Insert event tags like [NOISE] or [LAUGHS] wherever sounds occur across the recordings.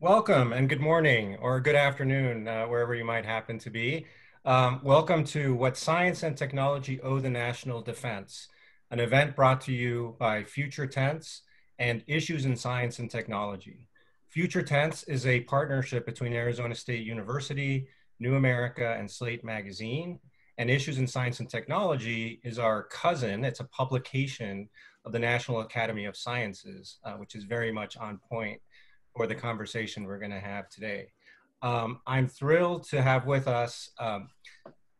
Welcome and good morning or good afternoon, uh, wherever you might happen to be. Um, welcome to What Science and Technology Owe the National Defense, an event brought to you by Future Tense and Issues in Science and Technology. Future Tense is a partnership between Arizona State University, New America, and Slate Magazine. And Issues in Science and Technology is our cousin. It's a publication of the National Academy of Sciences, uh, which is very much on point for the conversation we're going to have today. Um, I'm thrilled to have with us um,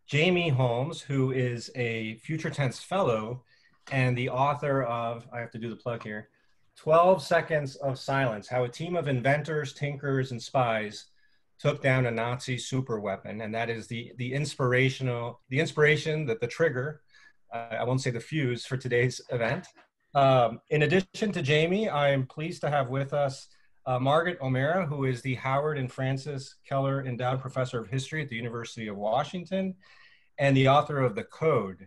Jamie Holmes, who is a Future Tense Fellow and the author of, I have to do the plug here, 12 Seconds of Silence How a Team of Inventors, Tinkerers, and Spies Took Down a Nazi Superweapon. And that is the, the inspirational, the inspiration that the trigger, uh, I won't say the fuse for today's event. Um, in addition to Jamie, I am pleased to have with us uh, Margaret O'Mara, who is the Howard and Frances Keller Endowed Professor of History at the University of Washington and the author of The Code,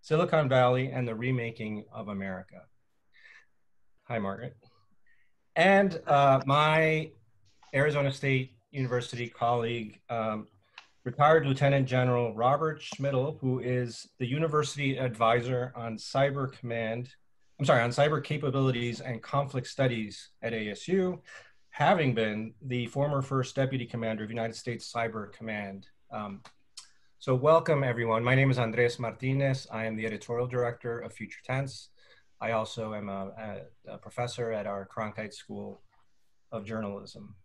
Silicon Valley and the Remaking of America. Hi, Margaret. And uh, my Arizona State University colleague, um, retired Lieutenant General Robert Schmidle, who is the University Advisor on Cyber Command, I'm sorry, on Cyber Capabilities and Conflict Studies at ASU, having been the former First Deputy Commander of United States Cyber Command. Um, so welcome everyone. My name is Andres Martinez. I am the Editorial Director of Future Tense. I also am a, a, a professor at our Cronkite School of Journalism.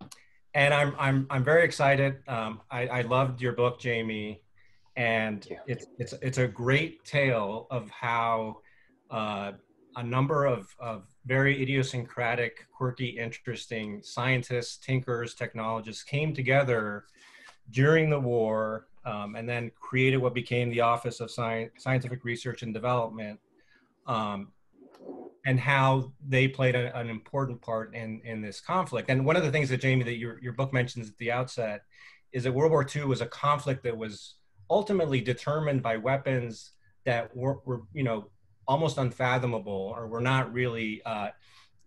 And I'm, I'm, I'm very excited. Um, I, I loved your book, Jamie, and yeah. it's, it's, it's a great tale of how uh, a number of, of very idiosyncratic, quirky, interesting scientists, tinkers, technologists came together during the war um, and then created what became the Office of Science, Scientific Research and Development um, and how they played a, an important part in, in this conflict. And one of the things that Jamie, that your, your book mentions at the outset, is that World War II was a conflict that was ultimately determined by weapons that were, were you know, almost unfathomable or were not really, uh,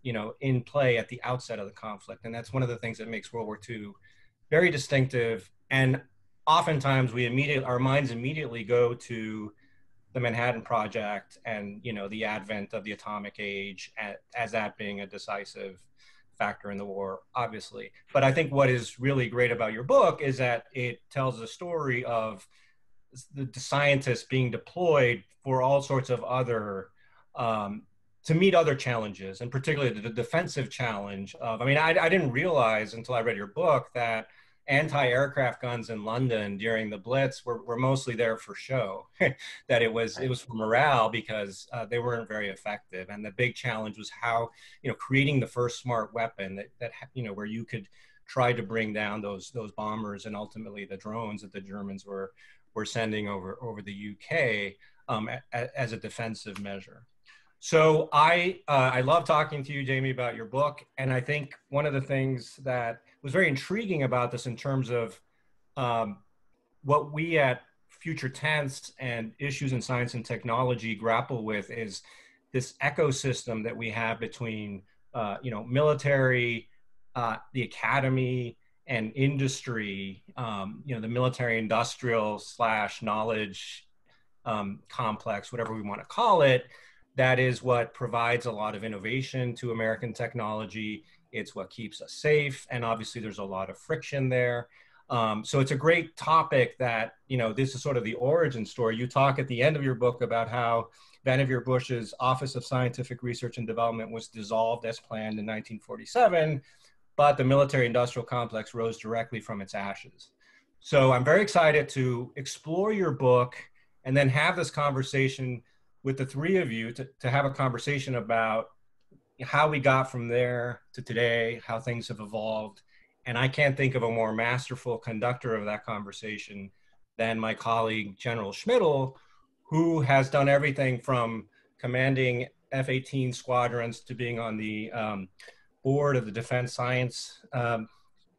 you know, in play at the outset of the conflict. And that's one of the things that makes World War II very distinctive. And oftentimes we immediately, our minds immediately go to the Manhattan Project and you know the advent of the atomic age as that being a decisive factor in the war, obviously. But I think what is really great about your book is that it tells a story of the, scientists being deployed for all sorts of other um, to meet other challenges, and particularly the defensive challenge of. I mean, I, I didn't realize until I read your book that anti-aircraft guns in London during the Blitz were, were mostly there for show. [LAUGHS] that it was it was for morale because uh, they weren't very effective, and the big challenge was how you know creating the first smart weapon that that you know where you could try to bring down those those bombers and ultimately the drones that the Germans were were sending over over the UK um, a, as a defensive measure. So I uh, I love talking to you, Jamie, about your book, and I think one of the things that was very intriguing about this in terms of um, what we at Future Tense and issues in science and technology grapple with is this ecosystem that we have between uh, you know military, uh, the academy, and industry. Um, you know the military industrial slash knowledge um, complex, whatever we want to call it. That is what provides a lot of innovation to American technology it's what keeps us safe. And obviously, there's a lot of friction there. Um, so it's a great topic that, you know, this is sort of the origin story. You talk at the end of your book about how Vannevar Bush's Office of Scientific Research and Development was dissolved as planned in 1947, but the military industrial complex rose directly from its ashes. So I'm very excited to explore your book and then have this conversation with the three of you to, to have a conversation about how we got from there to today, how things have evolved. And I can't think of a more masterful conductor of that conversation than my colleague, General Schmidle, who has done everything from commanding F 18 squadrons to being on the um, board of the Defense Science, um,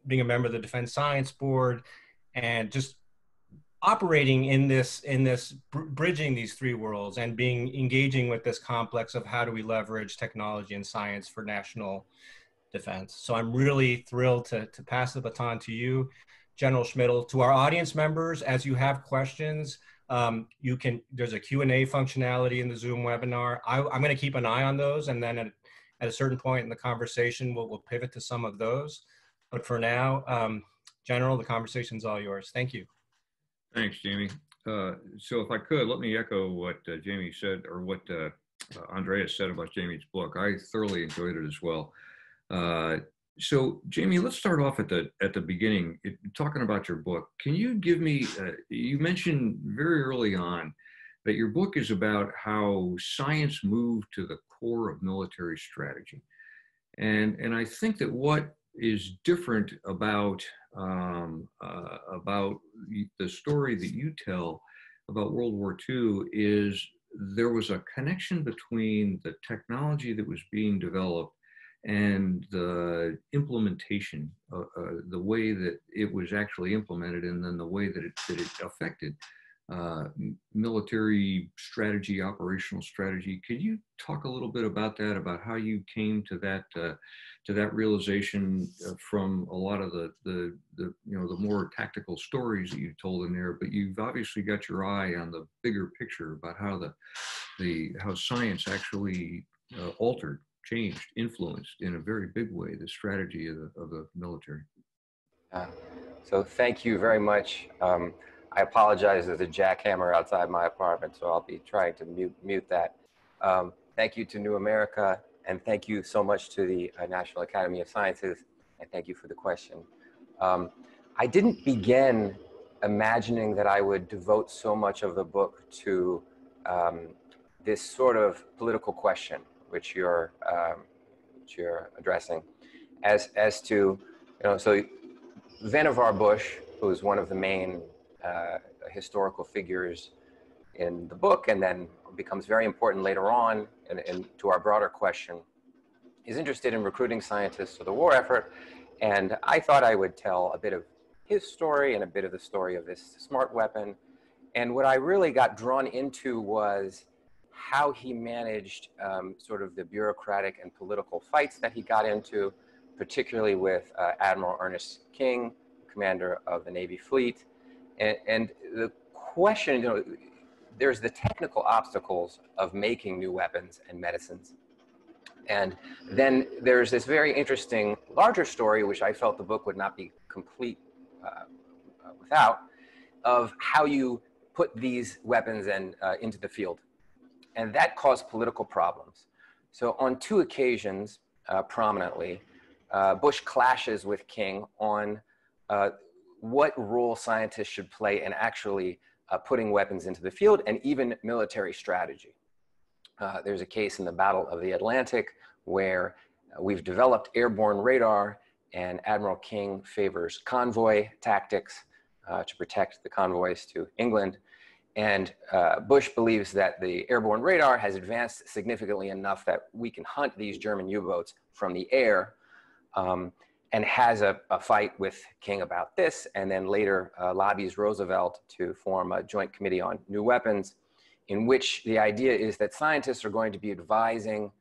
being a member of the Defense Science Board, and just operating in this in this br- bridging these three worlds and being engaging with this complex of how do we leverage technology and science for national defense. So I'm really thrilled to, to pass the baton to you, General Schmidle. To our audience members, as you have questions, um, you can, there's a Q&A functionality in the Zoom webinar. I, am gonna keep an eye on those and then at, at, a certain point in the conversation, we'll, we'll pivot to some of those. But for now, um, General, the conversation's all yours. Thank you. Thanks, Jamie. Uh, so if I could, let me echo what uh, Jamie said or what uh, uh Andreas said about Jamie's book. I thoroughly enjoyed it as well. Uh, so Jamie, let's start off at the at the beginning, it, talking about your book. Can you give me? Uh, you mentioned very early on that your book is about how science moved to the core of military strategy, and and I think that what is different about um, uh, about the story that you tell about World War II is there was a connection between the technology that was being developed and the implementation, uh, uh, the way that it was actually implemented, and then the way that it, that it affected uh, military strategy, operational strategy. Could you talk a little bit about that? About how you came to that uh, to that realization uh, from a lot of the, the the you know the more tactical stories that you told in there, but you've obviously got your eye on the bigger picture about how the the how science actually uh, altered changed, influenced in a very big way the strategy of the, of the military. Uh, so thank you very much. Um, I apologize, there's a jackhammer outside my apartment, so I'll be trying to mute, mute that. Um, thank you to New America, and thank you so much to the uh, National Academy of Sciences, and thank you for the question. Um, I didn't begin imagining that I would devote so much of the book to um, this sort of political question which you're um, which you're addressing, as as to you know so Vannevar Bush, who is one of the main uh, historical figures in the book, and then becomes very important later on, and, and to our broader question, is interested in recruiting scientists for the war effort, and I thought I would tell a bit of his story and a bit of the story of this smart weapon. And what I really got drawn into was how he managed um, sort of the bureaucratic and political fights that he got into, particularly with uh, Admiral Ernest King, commander of the Navy fleet. And, and the question, you know, there's the technical obstacles of making new weapons and medicines. And then there's this very interesting larger story, which I felt the book would not be complete uh, without, of how you put these weapons and, uh, into the field and that caused political problems. So on two occasions, uh, prominently, uh, Bush clashes with King on uh, what role scientists should play in actually uh, putting weapons into the field and even military strategy. Uh, there's a case in the Battle of the Atlantic where uh, we've developed airborne radar and Admiral King favors convoy tactics to protect the convoys to England. And uh, Bush believes that the airborne radar has advanced significantly enough that we can hunt these German U-boats from the air um, and has a, a, fight with King about this and then later uh, lobbies Roosevelt to form a joint committee on new weapons in which the idea is that scientists are going to be advising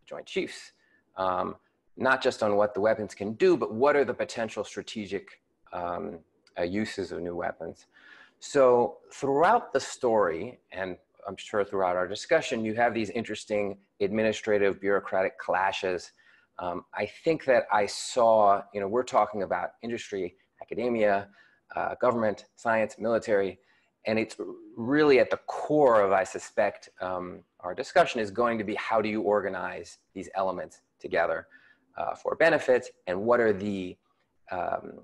the joint chiefs um, not just on what the weapons can do, but what are the potential strategic um, uh, uses of new weapons. So throughout the story, and I'm sure throughout our discussion, you have these interesting administrative bureaucratic clashes. Um, I think that I saw, you know, we're talking about industry, academia, uh, government, science, military, and it's really at the core of, I suspect, um, our discussion is going to be how do you organize these elements together uh, for benefit and what are the um,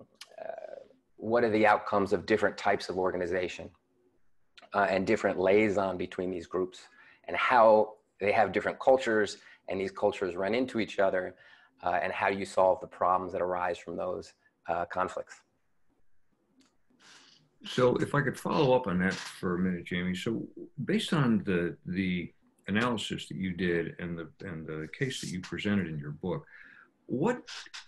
what are the outcomes of different types of organization uh, and different liaison between these groups and how they have different cultures and these cultures run into each other uh, and how do you solve the problems that arise from those uh, conflicts. So if I could follow up on that for a minute, Jamie. So based on the, the analysis that you did and the, and the case that you presented in your book, what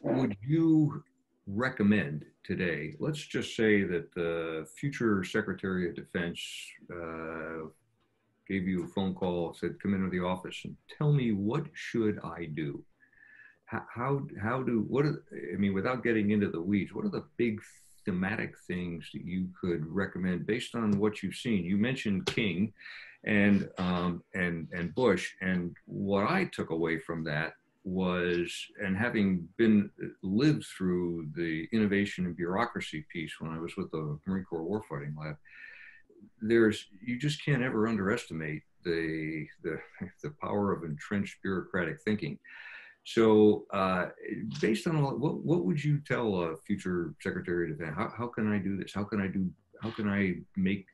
would you recommend today, let's just say that the future Secretary of Defense uh, gave you a phone call, said, come into the office and tell me what should I do? how how do what are, I mean without getting into the weeds, what are the big thematic things that you could recommend based on what you've seen? You mentioned King and um, and and Bush, and what I took away from that was, and having been lived through the innovation and bureaucracy piece when I was with the Marine Corps Warfighting Lab, there's you just can't ever underestimate the the the power of entrenched bureaucratic thinking. So, uh, based on what what would you tell a future Secretary of Defense? How how can I do this? How can I do? How can I make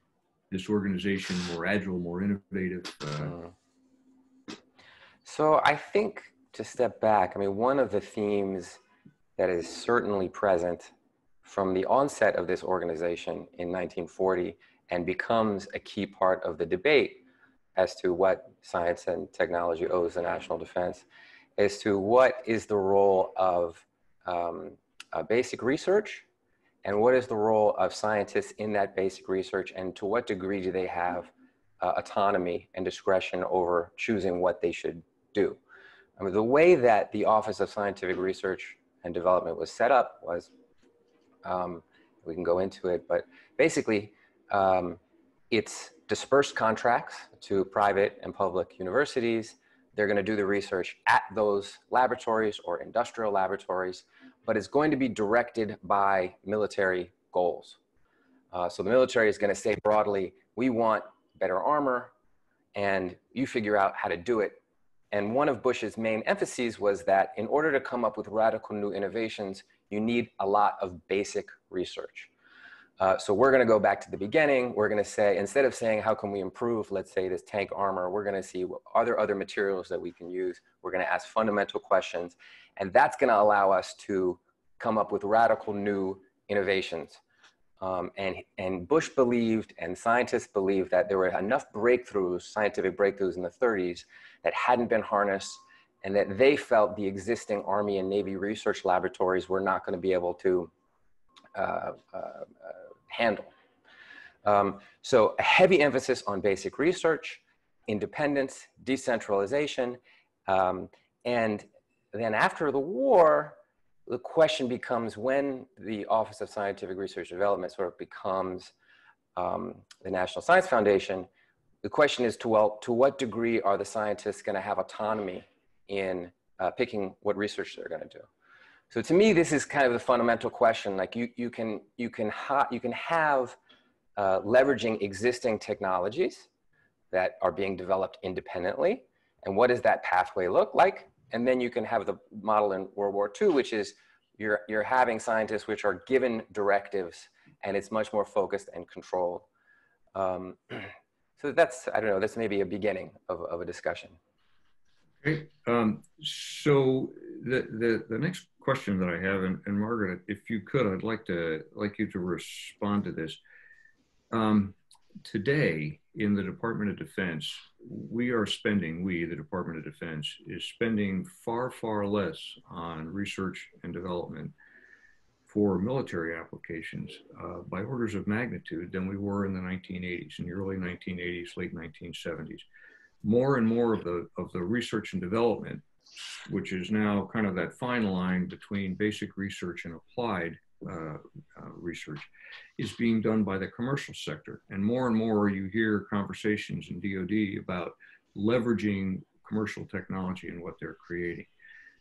this organization more agile, more innovative? Uh, so, I think to step back, I mean, one of the themes that is certainly present from the onset of this organization in 1940 and becomes a key part of the debate as to what science and technology owes the national defense as to what is the role of um, uh, basic research and what is the role of scientists in that basic research and to what degree do they have uh, autonomy and discretion over choosing what they should do. I mean, the way that the Office of Scientific Research and Development was set up was, um, we can go into it, but basically um, it's dispersed contracts to private and public universities they're going to do the research at those laboratories or industrial laboratories, but it's going to be directed by military goals. Uh, so the military is going to say broadly, we want better armor, and you figure out how to do it. And one of Bush's main emphases was that in order to come up with radical new innovations, you need a lot of basic research. Uh, so we're going to go back to the beginning. We're going to say, instead of saying, how can we improve, let's say this tank armor, we're going to see, are there other materials that we can use? We're going to ask fundamental questions. And that's going to allow us to come up with radical new innovations. Um, and, and Bush believed, and scientists believed that there were enough breakthroughs, scientific breakthroughs in the 30s that hadn't been harnessed and that they felt the existing Army and Navy research laboratories were not going to be able to uh, uh, handle. Um, so a heavy emphasis on basic research, independence, decentralization, um, and then after the war, the question becomes when the Office of Scientific Research Development sort of becomes um, the National Science Foundation, the question is to, well, to what degree are the scientists going to have autonomy in uh, picking what research they're going to do? So to me, this is kind of the fundamental question. Like you, you can, you can, ha you can have uh, leveraging existing technologies that are being developed independently. And what does that pathway look like? And then you can have the model in World War II, which is you're, you're having scientists which are given directives and it's much more focused and controlled. Um, [CLEARS THROAT] so that's, I don't know, that's maybe a beginning of, of a discussion. Great. Um, so the, the, the next question that I have, and, and, Margaret, if you could, I'd like to like you to respond to this. Um, today, in the Department of Defense, we are spending, we, the Department of Defense, is spending far, far less on research and development for military applications uh, by orders of magnitude than we were in the 1980s, in the early 1980s, late 1970s. More and more of the, of the research and development which is now kind of that fine line between basic research and applied uh, uh, research, is being done by the commercial sector. And more and more you hear conversations in DoD about leveraging commercial technology and what they're creating.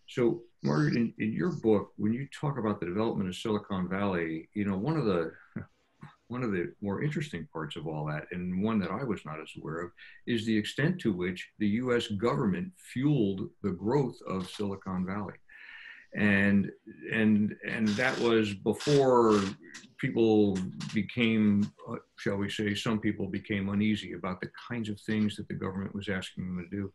So, Margaret, in, in your book, when you talk about the development of Silicon Valley, you know, one of the [LAUGHS] one of the more interesting parts of all that, and one that I was not as aware of, is the extent to which the US government fueled the growth of Silicon Valley. And, and, and that was before people became, uh, shall we say, some people became uneasy about the kinds of things that the government was asking them to do.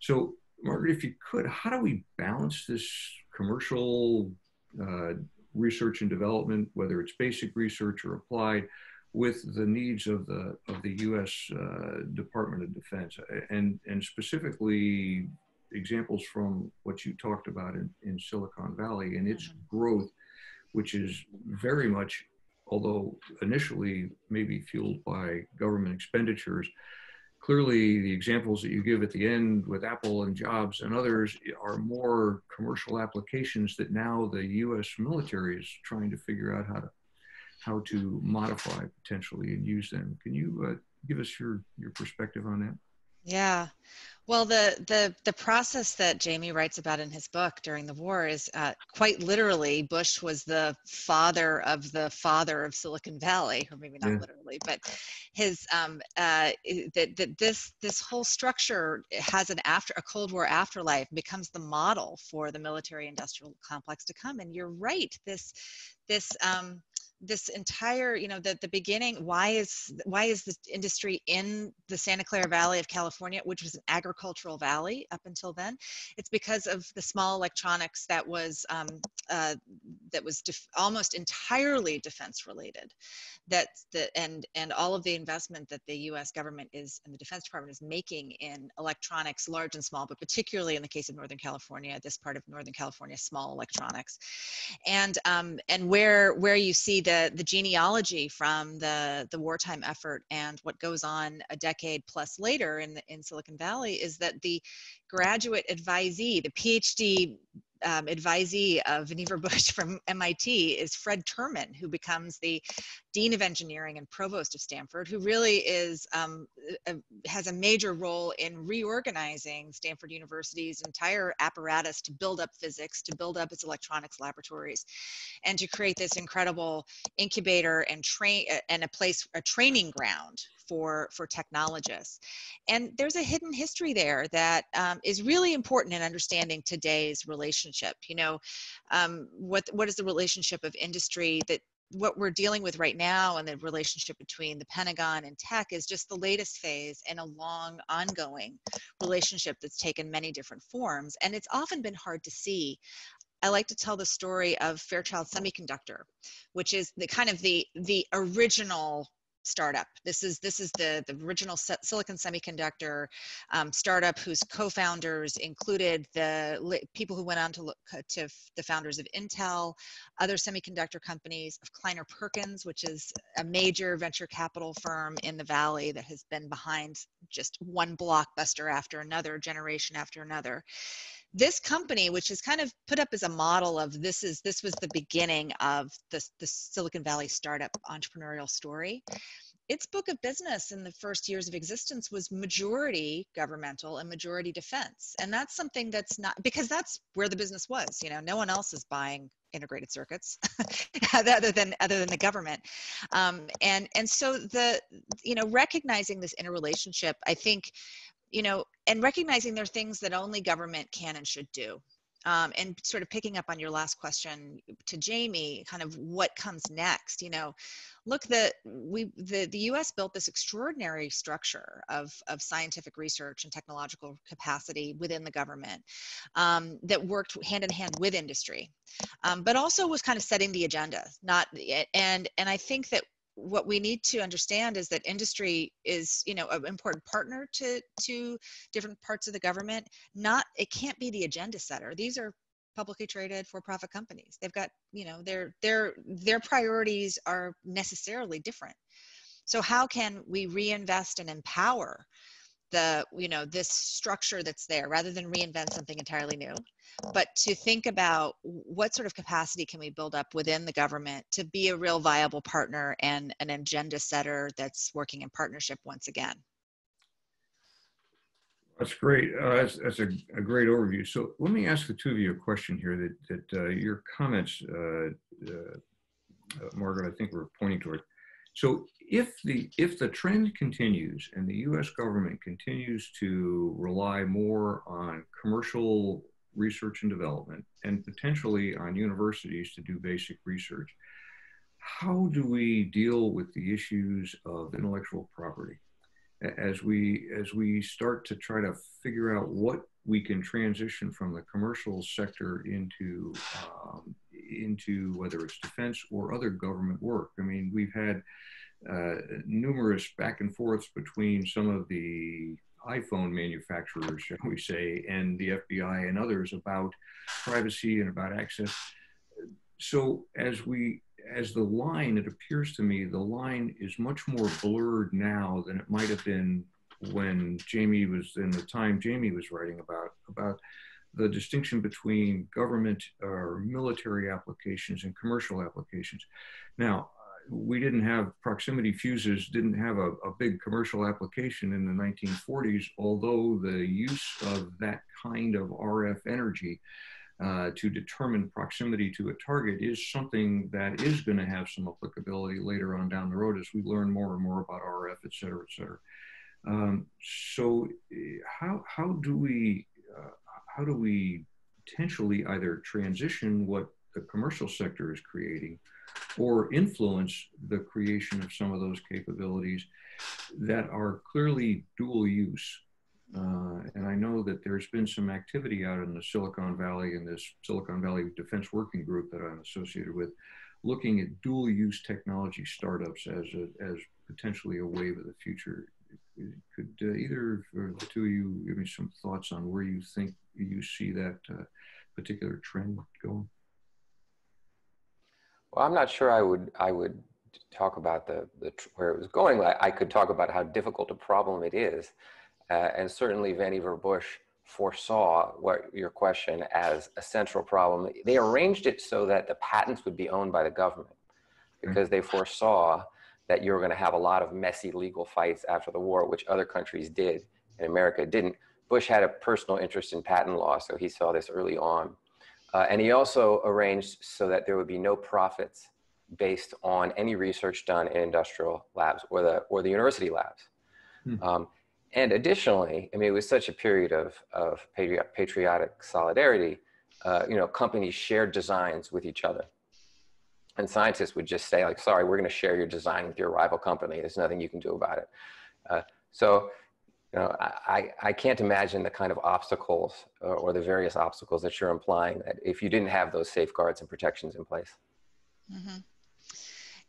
So, Margaret, if you could, how do we balance this commercial uh, research and development, whether it's basic research or applied, with the needs of the of the U.S. Uh, Department of Defense, and and specifically examples from what you talked about in, in Silicon Valley and its mm-hmm. growth, which is very much, although initially maybe fueled by government expenditures, clearly the examples that you give at the end with Apple and Jobs and others are more commercial applications that now the U.S. military is trying to figure out how to how to modify potentially and use them. Can you uh, give us your your perspective on that? Yeah. Well, the, the, the process that Jamie writes about in his book during the war is uh, quite literally Bush was the father of the father of Silicon Valley, or maybe not yeah. literally, but his um, uh, that, that this this whole structure has an after a Cold War afterlife becomes the model for the military industrial complex to come. And you're right, this this um, this entire you know the, the beginning why is why is this industry in the santa clara valley of california which was an agricultural valley up until then? It's because of the small electronics that was um, uh, that was def- almost entirely defense related that the and and all of the investment that the us government is and the defense department is making in electronics large and small but particularly in the case of northern california this part of northern california small electronics. And um, and where where you see the the genealogy from the the wartime effort and what goes on a decade plus later in the, in Silicon Valley is that the graduate advisee, the PhD um, advisee of Vannevar Bush [LAUGHS] from MIT is Fred Terman, who becomes the dean of engineering and provost of Stanford, who really is um, a, has a major role in reorganizing Stanford University's entire apparatus to build up physics, to build up its electronics laboratories, and to create this incredible incubator and train and a place, a training ground for for technologists. And there's a hidden history there that um, is really important in understanding today's relationship. You know um, what what is the relationship of industry that what we're dealing with right now and the relationship between the Pentagon and tech is just the latest phase in a long ongoing relationship that's taken many different forms. And it's often been hard to see. I like to tell the story of Fairchild Semiconductor, which is the kind of the the original startup. This is this is the the original silicon semiconductor um, startup whose co-founders included the people who went on to look uh, to the founders of Intel, other semiconductor companies, of Kleiner Perkins, which is a major venture capital firm in the valley that has been behind just one blockbuster after another, generation after another this company which is kind of put up as a model of this is this was the beginning of the, the silicon valley startup entrepreneurial story its book of business in the first years of existence was majority governmental and majority defense. And that's something that's not because that's where the business was you know no one else is buying integrated circuits [LAUGHS] other than other than the government. Um, and and so the you know recognizing this interrelationship i think you know, and recognizing there are things that only government can and should do. Um, and sort of picking up on your last question to Jamie, kind of what comes next. You know, look, the we the the U.S. built this extraordinary structure of of scientific research and technological capacity within the government um, that worked hand in hand with industry, um, but also was kind of setting the agenda. Not and and I think that what we need to understand is that industry is you know an important partner to to different parts of the government. Not it can't be the agenda setter. These are publicly traded for profit companies. They've got you know their their their priorities are necessarily different. So how can we reinvest and empower the you know this structure that's there rather than reinvent something entirely new. But to think about what sort of capacity can we build up within the government to be a real viable partner and an agenda setter that's working in partnership once again? That's great. Uh, that's, that's a, a, great overview. So let me ask the two of you a question here that, that uh, your comments uh, uh margaret i think we're pointing toward. So if the if the trend continues and the U.S. government continues to rely more on commercial research and development and potentially on universities to do basic research, how do we deal with the issues of intellectual property as we as we start to try to figure out what we can transition from the commercial sector into um, into whether it's defense or other government work. I mean, we've had uh, numerous back and forths between some of the iPhone manufacturers, shall we say, and the FBI and others about privacy and about access. So as we as the line, it appears to me the line is much more blurred now than it might have been when Jamie was in the time Jamie was writing about about the distinction between government or military applications and commercial applications. Now, we didn't have proximity fuses, didn't have a, a, big commercial application in the 1940s, although the use of that kind of RF energy uh, to determine proximity to a target is something that is going to have some applicability later on down the road as we learn more and more about RF, et cetera, et cetera. Um, so, eh, how how do we uh, how do we potentially either transition what the commercial sector is creating, or influence the creation of some of those capabilities that are clearly dual use? Uh, and I know that there's been some activity out in the Silicon Valley in this Silicon Valley Defense Working Group that I'm associated with, looking at dual use technology startups as a, as potentially a wave of the future. Could uh, either of the two of you give me some thoughts on where you think you see that uh, particular trend going? Well, I'm not sure I would I would talk about the, the where it was going. I, I could talk about how difficult a problem it is, uh, and certainly Vannevar Bush foresaw what your question as a central problem. They arranged it so that the patents would be owned by the government because they foresaw that you're going to have a lot of messy legal fights after the war, which other countries did and America didn't. Bush had a personal interest in patent law, so he saw this early on. Uh, and he also arranged so that there would be no profits based on any research done in industrial labs or the, or the university labs. Hmm. Um, and additionally, I mean, it was such a period of, of patriotic solidarity, uh, you know, companies shared designs with each other. And scientists would just say, like, sorry, we're going to share your design with your rival company. There's nothing you can do about it. Uh, so, you know, I, I can't imagine the kind of obstacles or, or, the various obstacles that you're implying that if you didn't have those safeguards and protections in place. Mm-hmm.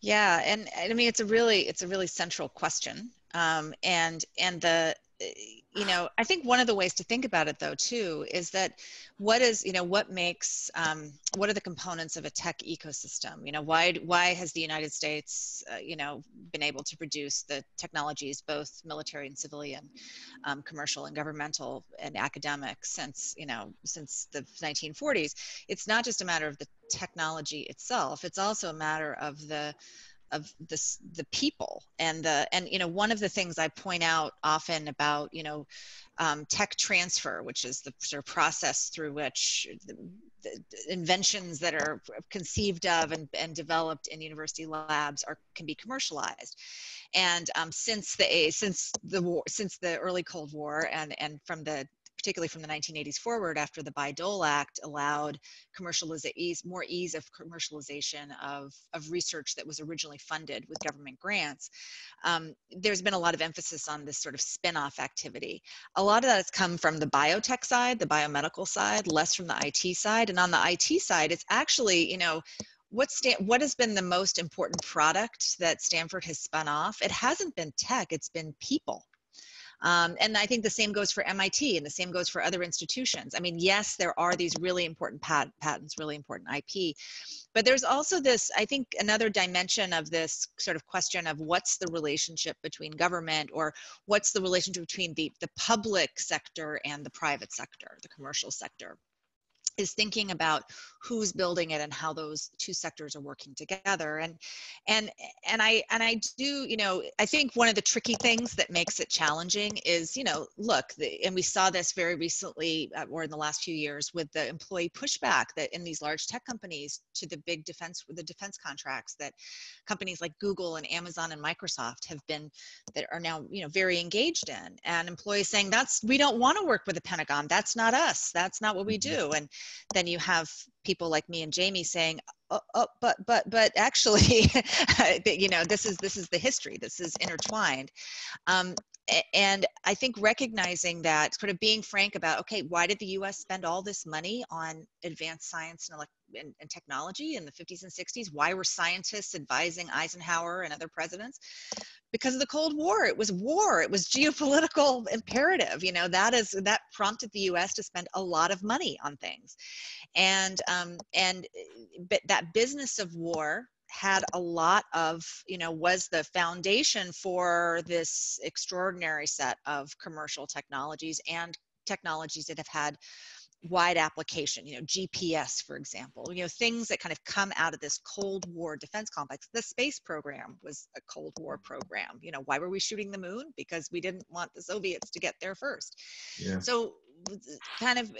Yeah, and I mean, it's a really, it's a really central question. Um, and and the you know i think one of the ways to think about it though too is that what is you know what makes um, what are the components of a tech ecosystem? You know why why has the united states uh, you know been able to produce the technologies both military and civilian um, commercial and governmental and academic since you know since the 1940s it's not just a matter of the technology itself. It's also a matter of the of this the people. And the and you know one of the things i point out often about you know um, tech transfer which is the sort of process through which the, the inventions that are conceived of and, and developed in university labs are can be commercialized. And um, since the since the war since the early cold war and and from the particularly from the 1980s forward after the Bayh-Dole Act allowed commercialization, more ease of commercialization of, of research that was originally funded with government grants. Um, there's been a lot of emphasis on this sort of spin-off activity. A lot of that has come from the biotech side, the biomedical side, less from the IT side. And on the IT side, it's actually, you know, what's what has been the most important product that Stanford has spun off? It hasn't been tech, it's been people. Um, and I think the same goes for MIT and the same goes for other institutions. I mean, yes, there are these really important pat- patents, really important IP, but there's also this, I think, another dimension of this sort of question of what's the relationship between government or what's the relationship between the, the public sector and the private sector, the commercial sector is thinking about who's building it and how those two sectors are working together. And and and i and i do you know i think one of the tricky things that makes it challenging is you know look the, and we saw this very recently uh, or in the last few years with the employee pushback that in these large tech companies to the big defense the defense contracts that companies like google and amazon and microsoft have been that are now you know very engaged in. And employees saying that's we don't want to work with the pentagon. That's not us. That's not what we mm-hmm. do. And then you have people like me and Jamie saying, oh, oh but but but actually, [LAUGHS] you know, this is this is the history. This is intertwined. Um, and I think recognizing that, sort of being frank about, okay, why did the U.S. spend all this money on advanced science and, and, and, technology in the 50s and 60s? Why were scientists advising Eisenhower and other presidents? Because of the Cold War. It was war. It was geopolitical [LAUGHS] imperative. You know that is that prompted the U.S. to spend a lot of money on things, and um, and but that business of war had a lot of, you know, was the foundation for this extraordinary set of commercial technologies and technologies that have had wide application you know gps for example you know things that kind of come out of this cold war defense complex. The space program was a cold war program you know why were we shooting the moon? Because we didn't want the soviets to get there first. Yeah. so kind of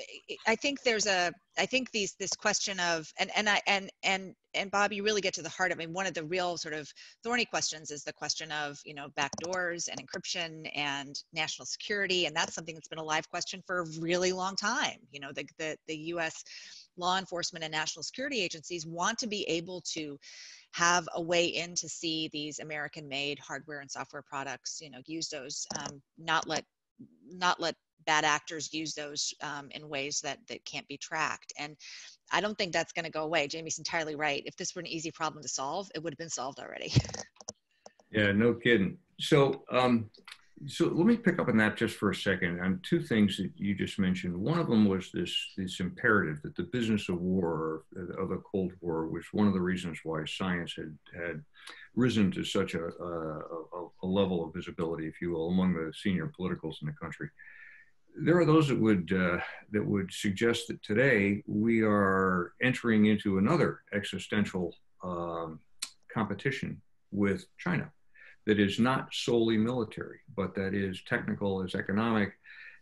i think there's a i think these this question of and and i and and and bob you really get to the heart of I mean one of the real sort of thorny questions is the question of you know backdoors and encryption and national security. And that's something that's been a live question for a really long time. You know the the, the us law enforcement and national security agencies want to be able to have a way in to see these american made hardware and software products you know use those um, not let not let bad actors use those um, in ways that that can't be tracked and i don't think that's going to go away. Jamie's entirely right. If this were an easy problem to solve it would have been solved already. Yeah no kidding. So um so let me pick up on that just for a second on two things that you just mentioned. One of them was this this imperative that the business of war of the cold war was one of the reasons why science had had risen to such a, a, a level of visibility if you will among the senior politicals in the country there are those that would uh, that would suggest that today we are entering into another existential um, competition with China that is not solely military, but that is technical, is economic,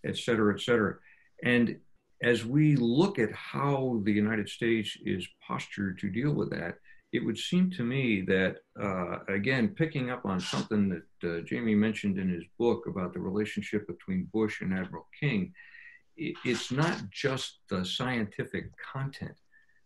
et cetera, et cetera. And as we look at how the United States is postured to deal with that, it would seem to me that, uh, again, picking up on something that uh, Jamie mentioned in his book about the relationship between Bush and Admiral King, it's not just the scientific content,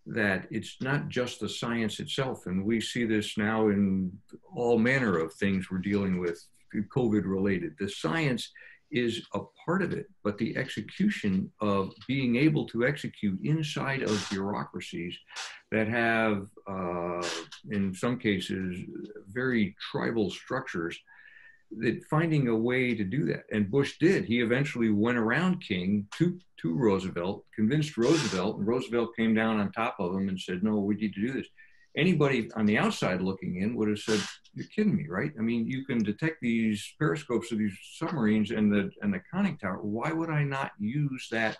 that it's not just the science itself. And we see this now in all manner of things we're dealing with, COVID related. The science is a part of it, but the execution of being able to execute inside of bureaucracies that have, uh, in some cases, very tribal structures, that finding a way to do that. And Bush did. He eventually went around King to, to Roosevelt, convinced Roosevelt, and Roosevelt came down on top of him and said, no, we need to do this anybody on the outside looking in would have said, "You're kidding me, right?" I mean, you can detect these periscopes of these submarines and the and the conning tower. Why would I not use that?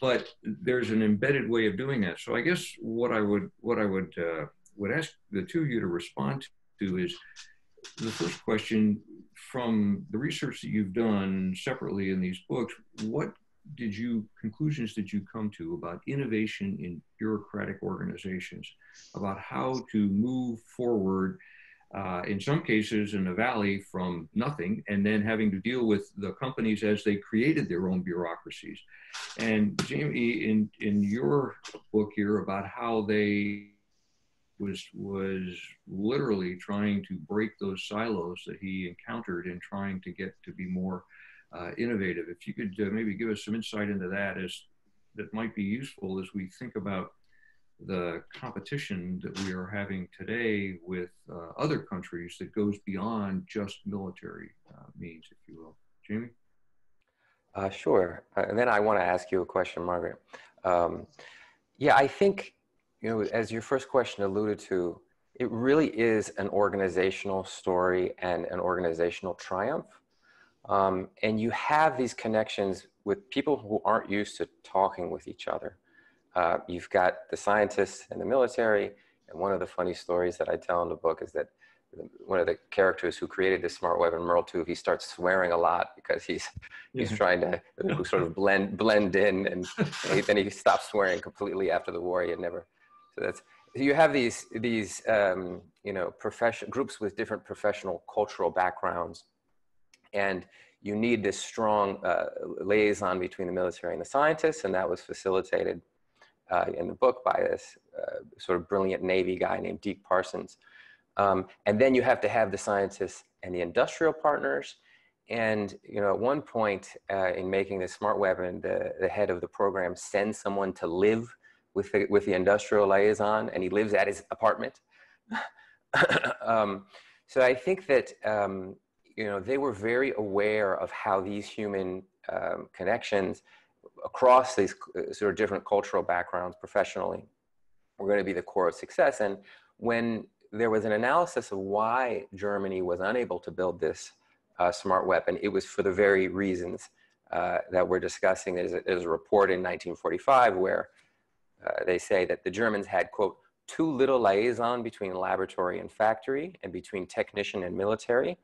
But there's an embedded way of doing that. So I guess what I would what I would uh, would ask the two of you to respond to is the first question from the research that you've done separately in these books. What did you conclusions did you come to about innovation in bureaucratic organizations? About how to move forward uh, in some cases in the valley from nothing and then having to deal with the companies as they created their own bureaucracies. And jamie in in your book here about how they was was literally trying to break those silos that he encountered in trying to get to be more innovative. If you could uh, maybe give us some insight into that as that might be useful as we think about the competition that we are having today with uh, other countries that goes beyond just military uh, means, if you will. Jamie? Uh, sure. Uh, and then I want to ask you a question, Margaret. Um, yeah, I think, you know, as your first question alluded to, it really is an organizational story and an organizational triumph. Um, and you have these connections with people who aren't used to talking with each other. Uh, you've got the scientists and the military. And one of the funny stories that I tell in the book is that one of the characters who created this smart weapon, Merle Tuve, he starts swearing a lot because he's he's yeah. trying to sort of blend blend in, and, and then he stops swearing completely after the war. He had never. So that's you have these these um, you know profession groups with different professional cultural backgrounds and you need this strong uh, liaison between the military and the scientists, and that was facilitated uh, in the book by this uh, sort of brilliant Navy guy named Deke Parsons. Um, and then you have to have the scientists and the industrial partners. And you know, at one point uh, in making this smart weapon, the, the head of the program sends someone to live with the, with the industrial liaison, and he lives at his apartment. [LAUGHS] um, so I think that um, you know, they were very aware of how these human um, connections across these uh, sort of different cultural backgrounds professionally were going to be the core of success. And when there was an analysis of why Germany was unable to build this uh, smart weapon. It was for the very reasons uh, that we're discussing. There's a, there's a report in 1945 where uh, they say that the Germans had, quote, too little liaison between laboratory and factory and between technician and military,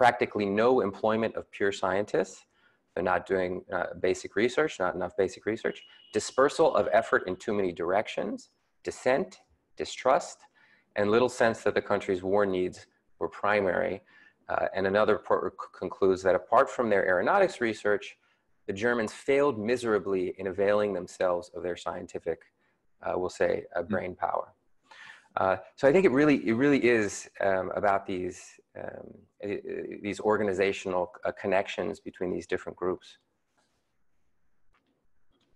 practically no employment of pure scientists. They're not doing uh, basic research, not enough basic research, dispersal of effort in too many directions, dissent, distrust, and little sense that the country's war needs were primary. Uh, and another report concludes that apart from their aeronautics research, the Germans failed miserably in availing themselves of their scientific, uh, we'll say, uh, hmm. brain power. Uh, so I think it really, it really is um, about these, um, these organizational uh, connections between these different groups.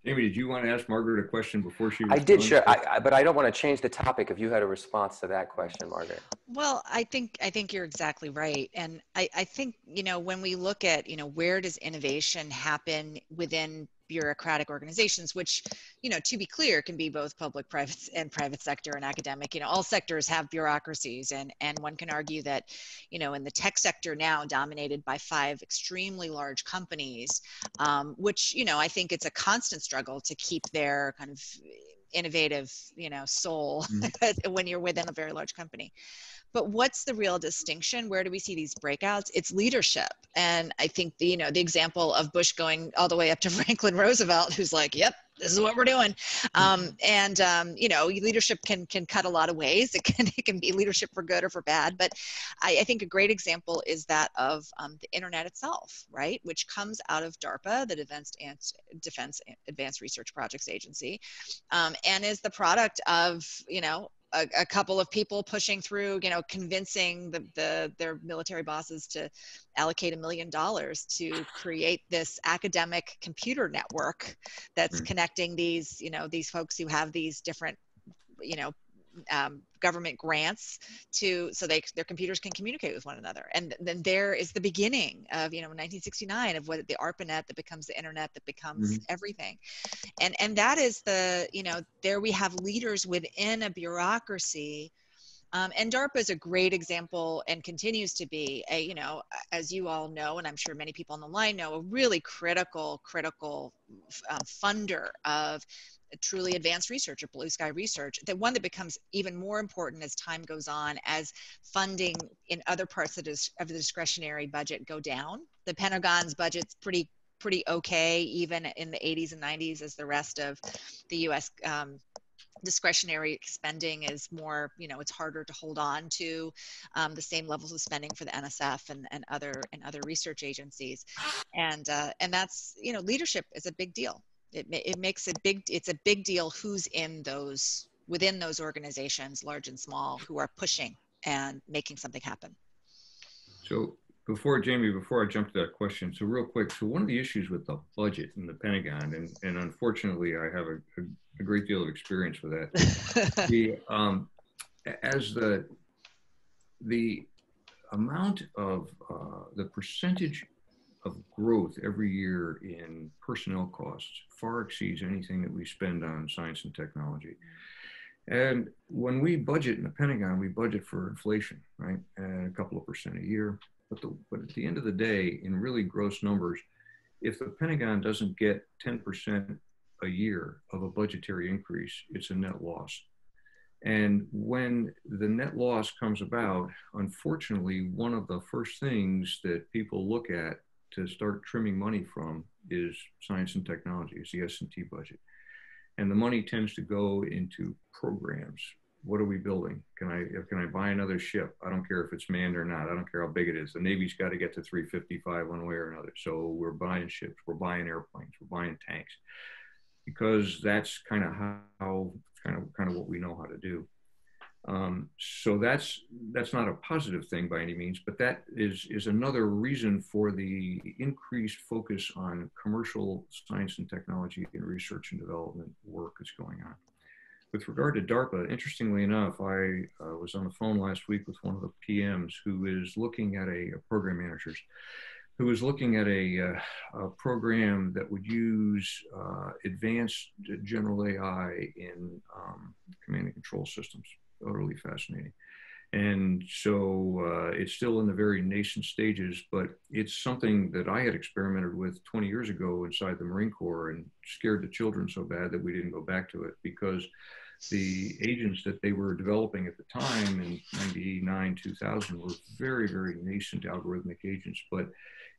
Jamie, did you want to ask Margaret a question before she? I did, sure, I, I, but I don't want to change the topic. If you had a response to that question, Margaret. Well, I think I think you're exactly right, and I, I think you know when we look at you know where does innovation happen within bureaucratic organizations which you know to be clear can be both public private and private sector and academic you know all sectors have bureaucracies and and one can argue that you know in the tech sector now dominated by five extremely large companies um, which you know i think it's a constant struggle to keep their kind of innovative you know soul mm-hmm. [LAUGHS] when you're within a very large company but what's the real distinction? Where do we see these breakouts? It's leadership. And i think the you know the example of bush going all the way up to [LAUGHS] franklin roosevelt who's like yep this is what we're doing. Um, and um, you know leadership can can cut a lot of ways. It can [LAUGHS] it can be leadership for good or for bad. But i, I think a great example is that of um, the internet itself right? Which comes out of darpa the defense defense advanced research projects agency um, and is the product of you know a, a, couple of people pushing through, you know, convincing the, the their military bosses to allocate a million dollars to create this academic computer network that's mm-hmm. connecting these, you know, these folks who have these different, you know, um, government grants to so they their computers can communicate with one another. And then there is the beginning of you know 1969 of what the arpanet that becomes the internet that becomes mm-hmm. everything. And and that is the you know there we have leaders within a bureaucracy. Um, and DARPA is a great example and continues to be a, you know, as you all know, and I'm sure many people on the line know, a really critical, critical uh, funder of truly advanced research or blue sky research, the one that becomes even more important as time goes on, as funding in other parts of, of the discretionary budget go down. The Pentagon's budget's pretty pretty okay, even in the 80s and 90s, as the rest of the U.S. Um, discretionary spending is more you know it's harder to hold on to um, the same levels of spending for the nsf and, and other and other research agencies and uh, and that's you know leadership is a big deal it, it makes a big it's a big deal who's in those within those organizations large and small who are pushing and making something happen. So before jamie before i jump to that question so real quick so one of the issues with the budget in the pentagon and, and unfortunately i have a, a, a great deal of experience with that. [LAUGHS] The um, as the the amount of uh, the percentage of growth every year in personnel costs far exceeds anything that we spend on science and technology. And when we budget in the Pentagon, we budget for inflation, right? And a couple of percent a year. But, the, but at the end of the day, in really gross numbers, if the Pentagon doesn't get 10% a year of a budgetary increase, it's a net loss. And when the net loss comes about, unfortunately, one of the first things that people look at to start trimming money from is science and technology, is the S&T budget. And the money tends to go into programs. What are we building? Can I can I buy another ship? I don't care if it's manned or not. I don't care how big it is. The Navy's got to get to 355 one way or another. So we're buying ships, we're buying airplanes, we're buying tanks, because that's kind of how kind of kind of what we know how to do. Um, so that's that's not a positive thing by any means, but that is is another reason for the increased focus on commercial science and technology and research and development work that's going on. With regard to DARPA, interestingly enough, I uh, was on the phone last week with one of the PMs who is looking at a, a program managers who was looking at a, uh, a program that would use uh, advanced general AI in um, command and control systems utterly fascinating. And so uh, it's still in the very nascent stages, but it's something that I had experimented with 20 years ago inside the Marine Corps and scared the children so bad that we didn't go back to it because the agents that they were developing at the time in 99, 2000 were very, very nascent algorithmic agents, but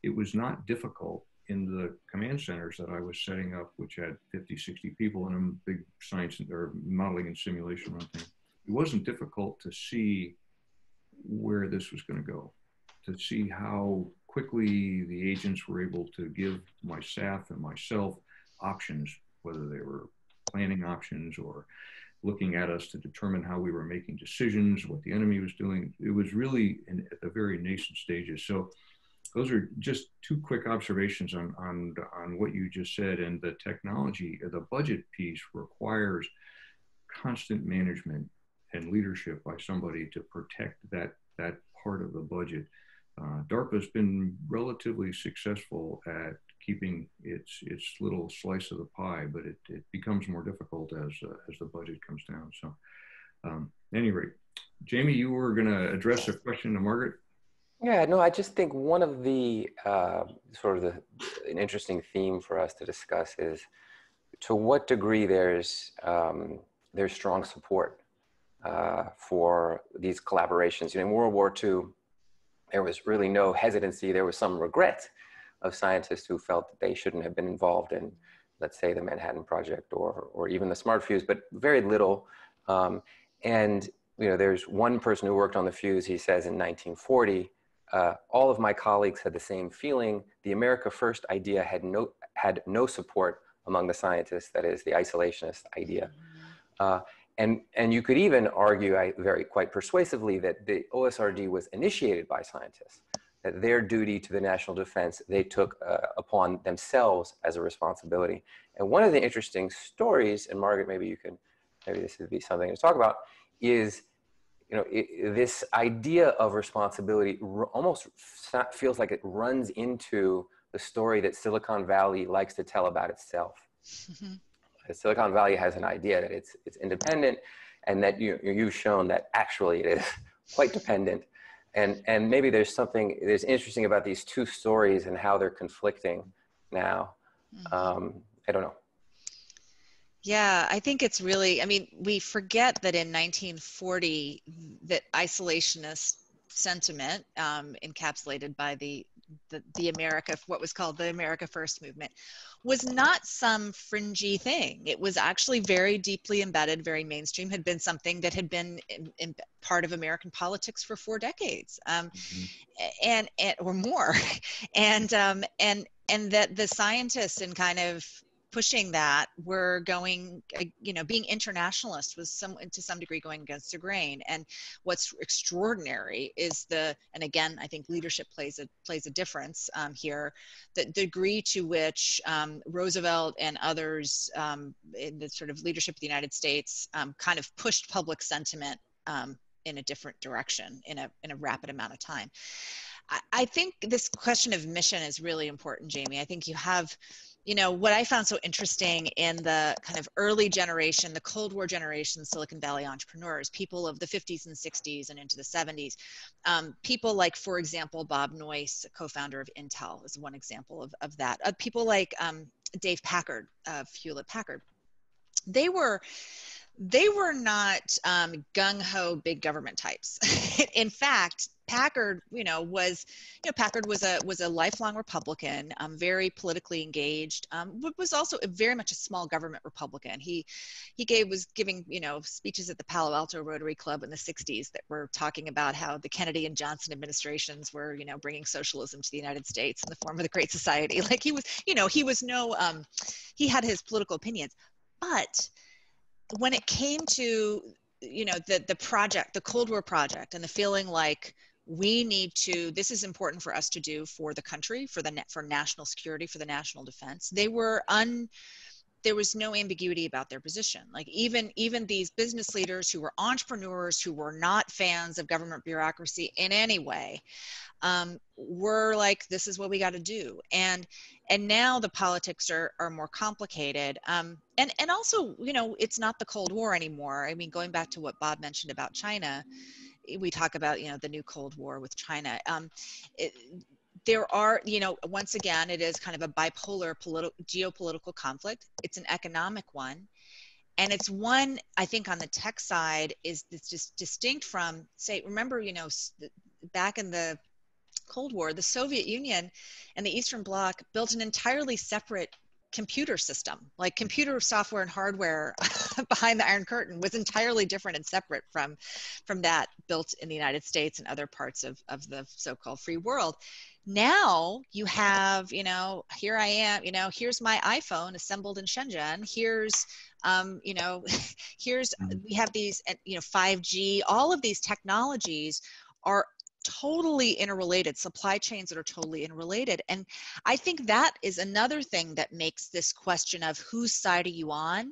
it was not difficult in the command centers that I was setting up, which had 50, 60 people in them, big science or modeling and simulation run. It wasn't difficult to see where this was going to go, to see how quickly the agents were able to give my staff and myself options, whether they were planning options or looking at us to determine how we were making decisions, what the enemy was doing. It was really in, at the very nascent stages. So those are just two quick observations on, on, on what you just said. And the technology, the budget piece requires constant management and leadership by somebody to protect that, that part of the budget. Uh, DARPA's been relatively successful at keeping its its little slice of the pie, but it, it becomes more difficult as uh, as the budget comes down. So, um, any rate, Jamie, you were going to address a question to Margaret. Yeah, no, I just think one of the uh, sort of the an interesting theme for us to discuss is to what degree there's um, there's strong support uh, for these collaborations. You know, in World War II, there was really no hesitancy. There was some regret of scientists who felt that they shouldn't have been involved in, let's say, the Manhattan Project or, or even the Smart Fuse, but very little. Um, and you know, there's one person who worked on the fuse, he says in 1940, uh, all of my colleagues had the same feeling. The America First idea had no, had no support among the scientists, that is the isolationist idea. Uh, and, and you could even argue I, very quite persuasively that the OSRD was initiated by scientists that their duty to the national defense they took uh, upon themselves as a responsibility. And one of the interesting stories, and Margaret, maybe you can, maybe this would be something to talk about, is you know it, this idea of responsibility almost feels like it runs into the story that Silicon Valley likes to tell about itself. Mm-hmm. Silicon Valley has an idea that it's it's independent, and that you you've shown that actually it is [LAUGHS] quite dependent. And and maybe there's something there's interesting about these two stories and how they're conflicting now. Mm-hmm. um, i don't know. Yeah i think it's really i mean we forget that in 1940 that isolationist sentiment um, encapsulated by the, the, the America, what was called the America First movement, was not some fringy thing. It was actually very deeply embedded, very mainstream. Had been something that had been in, in part of American politics for four decades, um, mm-hmm. and, and or more, [LAUGHS] and um, and and that the scientists and kind of pushing that we're going uh, you know being internationalist was some to some degree going against the grain and what's extraordinary is the and again i think leadership plays a plays a difference um, here the degree to which um, roosevelt and others um, in the sort of leadership of the united states um, kind of pushed public sentiment um, in a different direction in a in a rapid amount of time I think this question of mission is really important, Jamie. I think you have you know what i found so interesting in the kind of early generation the cold war generation silicon valley entrepreneurs people of the 50s and 60s and into the 70s um, people like for example bob noyce co-founder of intel is one example of, of that uh, people like um, dave packard of hewlett packard. They were they were not um, gung-ho big government types [LAUGHS] in fact Packard, you know, was, you know, Packard was a was a lifelong Republican, um, very politically engaged, um, but was also very much a small government Republican. He he gave was giving you know speeches at the Palo Alto Rotary Club in the '60s that were talking about how the Kennedy and Johnson administrations were you know bringing socialism to the United States in the form of the Great Society. [LAUGHS] Like he was, you know, he was no, um, he had his political opinions, but when it came to you know the the project the cold war project and the feeling like we need to this is important for us to do for the country for the for national security for the national defense they were un there was no ambiguity about their position. Like even even these business leaders who were entrepreneurs who were not fans of government bureaucracy in any way um, were like this is what we got to do. And and now the politics are are more complicated. Um, and and also you know it's not the cold war anymore. I mean going back to what bob mentioned about china we talk about you know the new Cold War with China. Um, it, there are, you know, once again, it is kind of a bipolar politi- geopolitical conflict. It's an economic one. And it's one, I think, on the tech side, is it's just distinct from, say, remember, you know, back in the Cold War, the Soviet Union and the Eastern Bloc built an entirely separate computer system. Like computer software and hardware [LAUGHS] behind the Iron Curtain was entirely different and separate from, from that built in the United States and other parts of, of the so-called free world now you have you know here i am you know here's my iphone assembled in shenzhen here's um, you know [LAUGHS] here's mm-hmm. we have these you know 5g all of these technologies are totally interrelated supply chains that are totally interrelated and i think that is another thing that makes this question of whose side are you on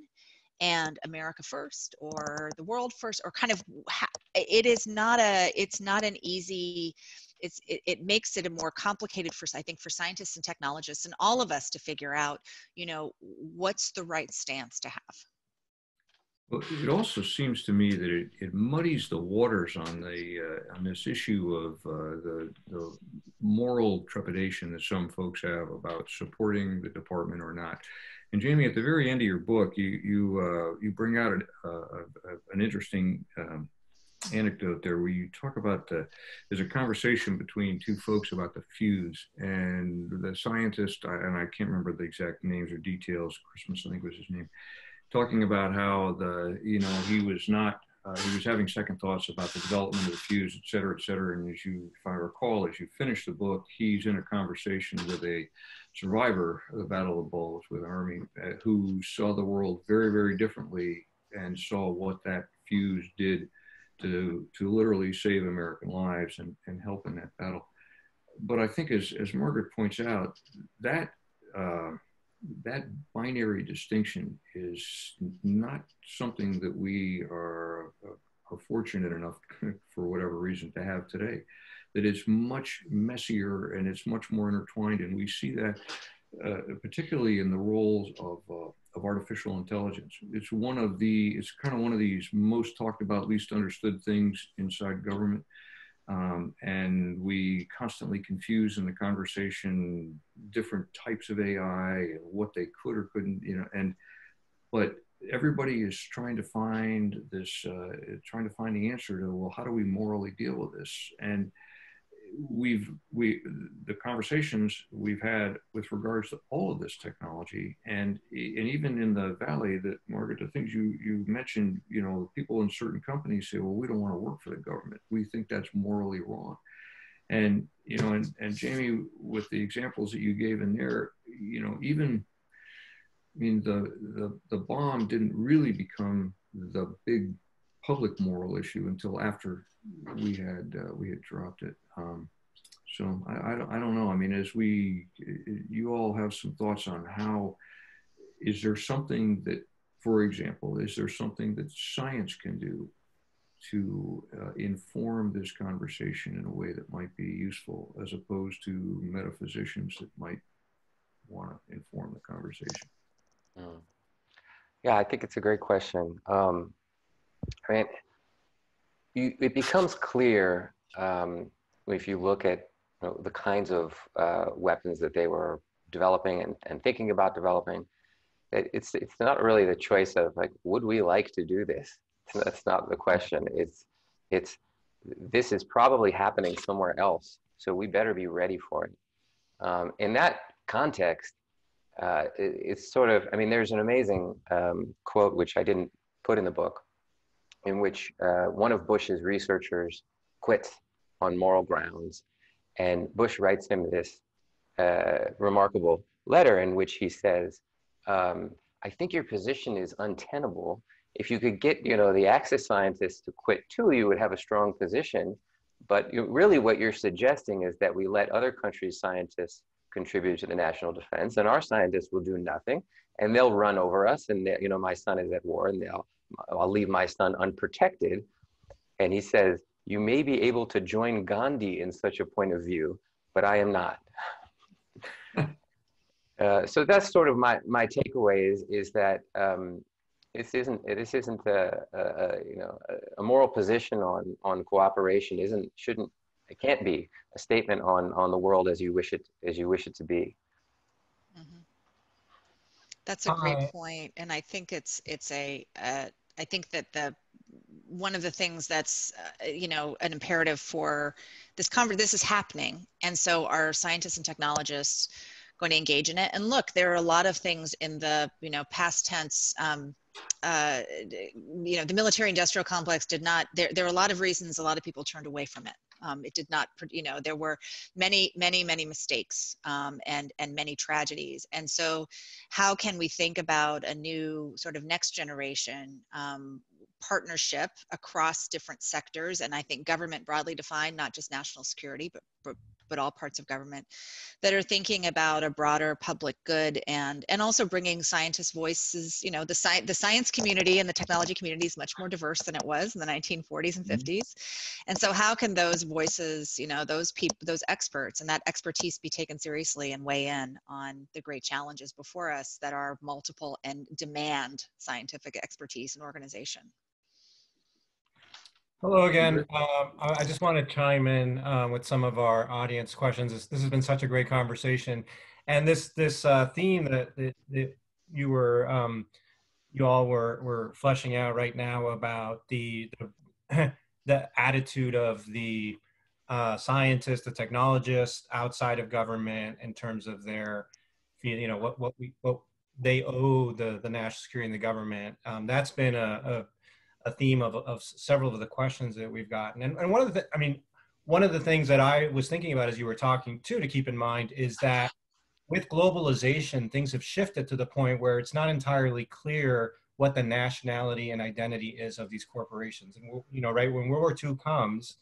and america first or the world first or kind of it is not a it's not an easy it's it, it makes it a more complicated for i think for scientists and technologists and all of us to figure out you know what's the right stance to have it also seems to me that it, it muddies the waters on the uh, on this issue of uh, the, the moral trepidation that some folks have about supporting the department or not. And Jamie, at the very end of your book, you you uh, you bring out a, a, an interesting um, anecdote there where you talk about the there's a conversation between two folks about the fuse and the scientist and I can't remember the exact names or details. Christmas, I think was his name, talking about how the you know he was not uh, he was having second thoughts about the development of the fuse, et cetera, et cetera. And as you, if I recall, as you finish the book, he's in a conversation with a survivor of the Battle of Bulge with Army, uh, who saw the world very, very differently and saw what that fuse did to, to literally save American lives and, and help in that battle. But I think, as, as Margaret points out, that uh, that binary distinction is not something that we are, are fortunate enough, [LAUGHS] for whatever reason, to have today. That it's much messier and it's much more intertwined, and we see that uh, particularly in the roles of uh, of artificial intelligence. It's one of the, it's kind of one of these most talked about, least understood things inside government. Um, and we constantly confuse in the conversation different types of AI and what they could or couldn't, you know, and, but everybody is trying to find this, uh, trying to find the answer to, well, how do we morally deal with this? And, we've we the conversations we've had with regards to all of this technology and and even in the valley that margaret the things you you mentioned you know people in certain companies say well we don't want to work for the government. We think that's morally wrong. And you know and, and jamie with the examples that you gave in there you know even i mean the the, the bomb didn't really become the big public moral issue until after we had uh, we had dropped it. Um, so I, I, don't, I don't know. I mean, as we, you all have some thoughts on how, is there something that, for example, is there something that science can do to uh, inform this conversation in a way that might be useful, as opposed to metaphysicians that might want to inform the conversation? Mm. Yeah, I think it's a great question. Um, I mean, you, it becomes clear um, if you look at you know, the kinds of uh, weapons that they were developing and, and thinking about developing. It, it's it's not really the choice of like, would we like to do this? [LAUGHS] That's not the question. It's it's this is probably happening somewhere else, so we better be ready for it. Um, in that context, uh, it, it's sort of I mean, there's an amazing um, quote which I didn't put in the book, in which uh, one of Bush's researchers quits on moral grounds. And Bush writes him this uh, remarkable letter in which he says, um, I think your position is untenable. If you could get, you know, the Axis scientists to quit too, you would have a strong position. But you, really what you're suggesting is that we let other countries' scientists contribute to the national defense and our scientists will do nothing and they'll run over us and you know my son is at war and they'll I'll leave my son unprotected. And he says, You may be able to join Gandhi in such a point of view, but I am not. [LAUGHS] uh, so that's sort of my, my takeaway is, is that um, this isn't this isn't a, a, you know a moral position on on cooperation isn't shouldn't it can't be a statement on on the world as you wish it as you wish it to be mm-hmm. that's a great uh, point and i think it's it's a uh, I think that the one of the things that's uh, you know an imperative for this conference this is happening. And so our scientists and technologists going to engage in it. And look there are a lot of things in the you know past tense um, uh, you know the military industrial complex did not there, there are a lot of reasons a lot of people turned away from it um, it did not you know there were many many many mistakes um, and and many tragedies. And so how can we think about a new sort of next generation um, partnership across different sectors? And i think government broadly defined not just national security but, but but all parts of government that are thinking about a broader public good and and also bringing scientist voices you know the science the science community and the technology community is much more diverse than it was in the 1940s and 50s mm-hmm. and so how can those voices you know those people those experts and that expertise be taken seriously and weigh in on the great challenges before us that are multiple and demand scientific expertise and organization Hello again. Um, I just want to chime in uh, with some of our audience questions. This, this, has been such a great conversation, and this this uh, theme that, that, that, you were um, you all were were fleshing out right now about the the, [CLEARS THROAT] the attitude of the uh, scientists, the technologist outside of government in terms of their you know what what we what they owe the the national security and the government. Um, that's been a, a a theme of, of several of the questions that we've gotten. And, and one of the, I mean, one of the things that I was thinking about as you were talking too, to keep in mind is that with globalization, things have shifted to the point where it's not entirely clear what the nationality and identity is of these corporations. And, you know, right, when World War II comes,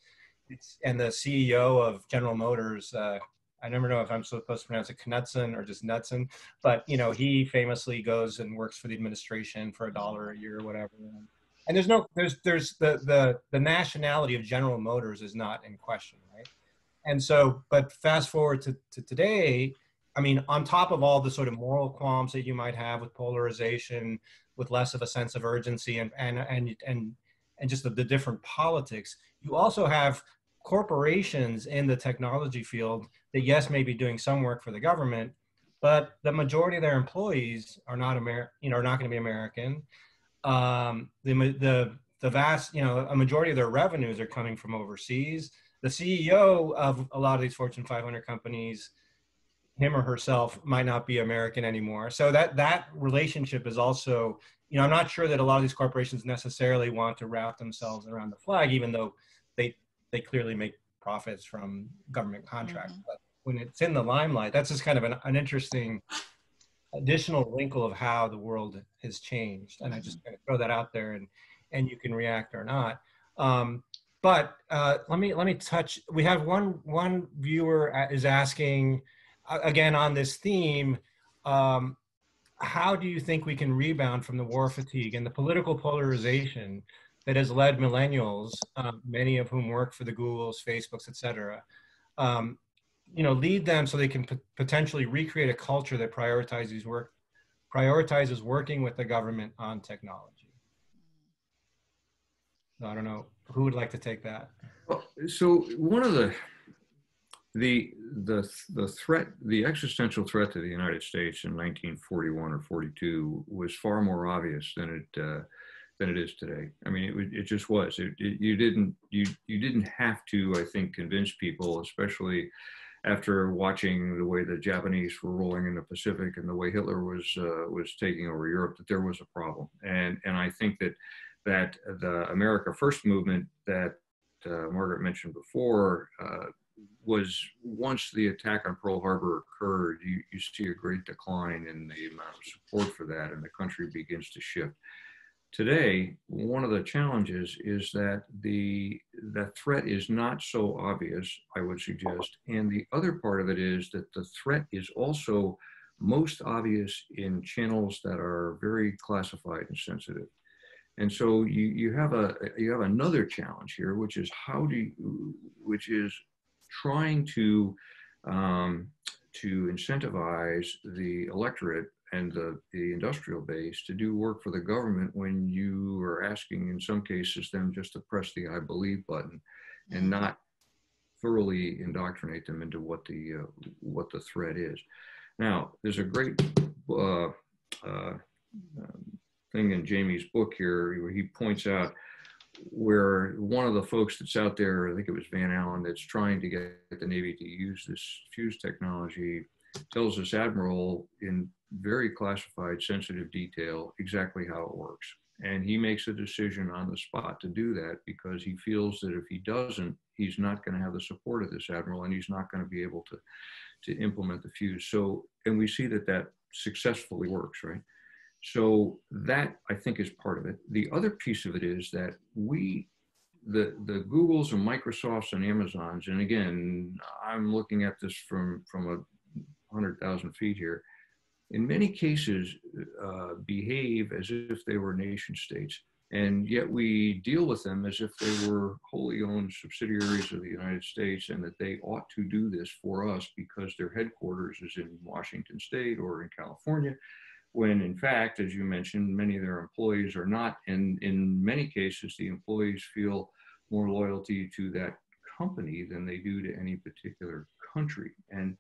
it's, and the CEO of General Motors, uh, I never know if I'm supposed to pronounce it Knudsen or just Knudsen, but, you know, he famously goes and works for the administration for a dollar a year or whatever. And, and there's no there's there's the the the nationality of General Motors is not in question, right? And so, but fast forward to, to today, I mean, on top of all the sort of moral qualms that you might have with polarization, with less of a sense of urgency and and and and and just the, the different politics, you also have corporations in the technology field that yes may be doing some work for the government, but the majority of their employees are not Amer- you know are not going to be American um, the, the, the vast, you know, a majority of their revenues are coming from overseas. The CEO of a lot of these Fortune 500 companies, him or herself, might not be American anymore. So that that relationship is also, you know, I'm not sure that a lot of these corporations necessarily want to wrap themselves around the flag, even though they they clearly make profits from government contracts. Mm-hmm. But when it's in the limelight, that's just kind of an, an interesting additional wrinkle of how the world has changed. And I just mm-hmm. throw that out there and, and you can react or not. Um, but uh, let me let me touch. We have one one viewer is asking again on this theme. Um, how do you think we can rebound from the war fatigue and the political polarization that has led millennials, uh, many of whom work for the Googles, Facebooks, et cetera, um, you know lead them so they can potentially recreate a culture that prioritizes work prioritizes working with the government on technology so i don't know who would like to take that so one of the the the the threat the existential threat to the united states in 1941 or 42 was far more obvious than it uh, than it is today. I mean, it, it just was. It, it, you didn't you you didn't have to, I think, convince people, especially after watching the way the Japanese were rolling in the Pacific and the way Hitler was uh, was taking over Europe, that there was a problem. And and I think that that the America First movement that uh, Margaret mentioned before uh, was once the attack on Pearl Harbor occurred, you, you see a great decline in the amount of support for that, and the country begins to shift. Today, one of the challenges is that the, the threat is not so obvious, I would suggest. And the other part of it is that the threat is also most obvious in channels that are very classified and sensitive. And so you, you have a you have another challenge here, which is how do you, which is trying to um, to incentivize the electorate and the, the industrial base to do work for the government when you are asking, in some cases, them just to press the I believe button and mm-hmm. not thoroughly indoctrinate them into what the uh, what the threat is. Now, there's a great uh, uh, thing in Jamie's book here where he points out where one of the folks that's out there, I think it was Van Allen, that's trying to get the Navy to use this fuse technology, tells this admiral in very classified, sensitive detail exactly how it works. And he makes a decision on the spot to do that because he feels that if he doesn't, he's not going to have the support of this admiral and he's not going to be able to, to implement the fuse. So, and we see that that successfully works, right? So that I think is part of it. The other piece of it is that we, the the Googles and Microsofts and Amazons, and again, I'm looking at this from from a hundred thousand feet here. In many cases, uh, behave as if they were nation states, and yet we deal with them as if they were wholly owned subsidiaries of the United States, and that they ought to do this for us because their headquarters is in Washington State or in California when in fact, as you mentioned, many of their employees are not. And in many cases, the employees feel more loyalty to that company than they do to any particular country. And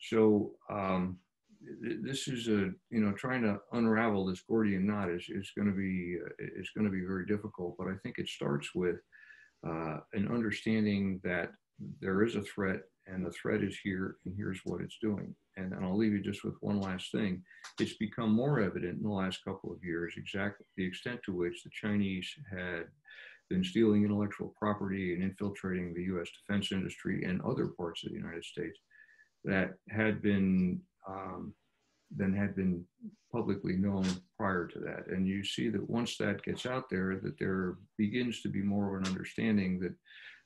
so um, this is a, you know, trying to unravel this Gordian knot is, is going to be, uh, is going to be very difficult. But I think it starts with uh, an understanding that there is a threat and the threat is here and here's what it's doing. And, and I'll leave you just with one last thing. It's become more evident in the last couple of years exactly the extent to which the Chinese had been stealing intellectual property and infiltrating the US defense industry and other parts of the United States that had been um, than had been publicly known prior to that. And you see that once that gets out there, that there begins to be more of an understanding that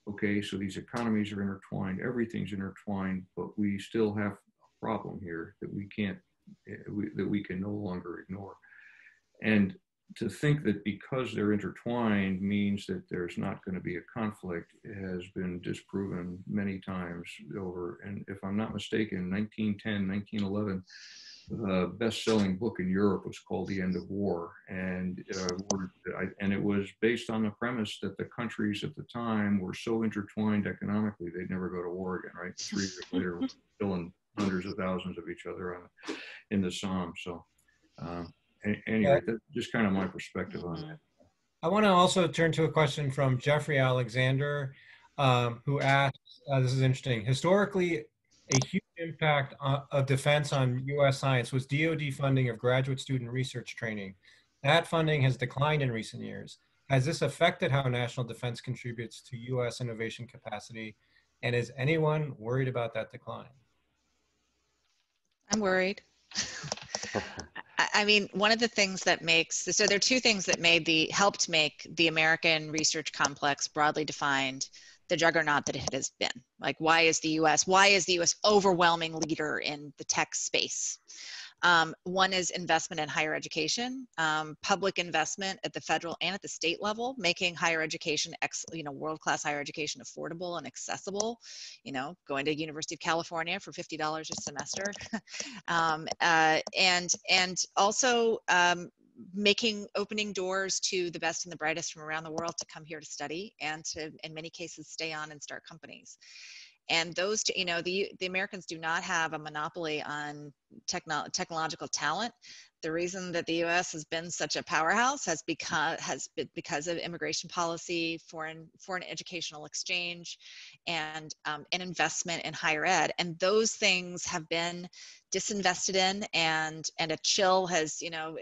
okay, so these economies are intertwined, everything's intertwined, but we still have a problem here that we can't, eh, we, that we can no longer ignore. And to think that because they're intertwined means that there's not going to be a conflict has been disproven many times over. And if I'm not mistaken, 1910, 1911, the best-selling book in Europe was called The End of War, and uh, and it was based on the premise that the countries at the time were so intertwined economically they'd never go to war again. Right, [LAUGHS] three years later, we're killing hundreds of thousands of each other on, in the Somme. So, um, anyway, that's just kind of my perspective on that. I want to also turn to a question from Jeffrey Alexander, um, who asks, uh, this is interesting, historically, a huge impact of defense on U.S. science was DoD funding of graduate student research training. That funding has declined in recent years. Has this affected how national defense contributes to U.S. innovation capacity? And is anyone worried about that decline? I'm worried. [LAUGHS] I mean, one of the things that makes so there are two things that made the helped make the American research complex broadly defined the juggernaut that it has been. Like, why is the US, why is the US overwhelming leader in the tech space? Um, one is investment in higher education, um, public investment at the federal and at the state level, making higher education, ex, you know, world-class higher education affordable and accessible. You know, going to University of California for fifty dollars a semester, [LAUGHS] um, uh, and and also um, making opening doors to the best and the brightest from around the world to come here to study and to in many cases stay on and start companies and those you know the the americans do not have a monopoly on techno- technological talent the reason that the U.S. has been such a powerhouse has because has been because of immigration policy, foreign foreign educational exchange, and um, an investment in higher ed. And those things have been disinvested in and and a chill has you know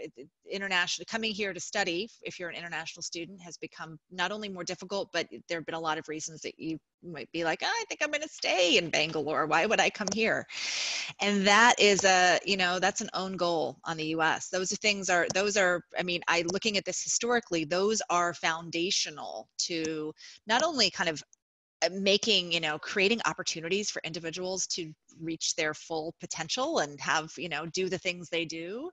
international coming here to study if you're an international student has become not only more difficult but there have been a lot of reasons that you might be like oh, i think i'm going to stay in bangalore why would i come here and that is a you know that's an own goal on the us those are things are those are i mean i looking at this historically those are foundational to not only kind of making you know creating opportunities for individuals to reach their full potential and have you know do the things they do.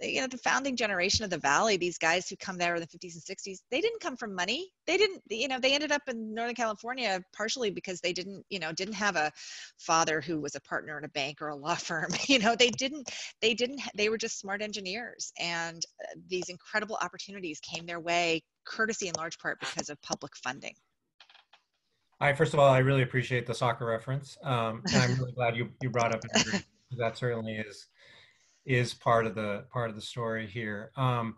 You know the founding generation of the valley these guys who come there in the 50s and 60s they didn't come from money. They didn't you know they ended up in northern california partially because they didn't you know didn't have a father who was a partner in a bank or a law [LAUGHS] firm. You know they didn't they didn't they were just smart engineers. And uh, these incredible opportunities came their way courtesy in large part because of public funding I first of all, I really appreciate the soccer reference, um, and I'm really glad you you brought up [LAUGHS] that. Certainly is is part of the part of the story here. Um,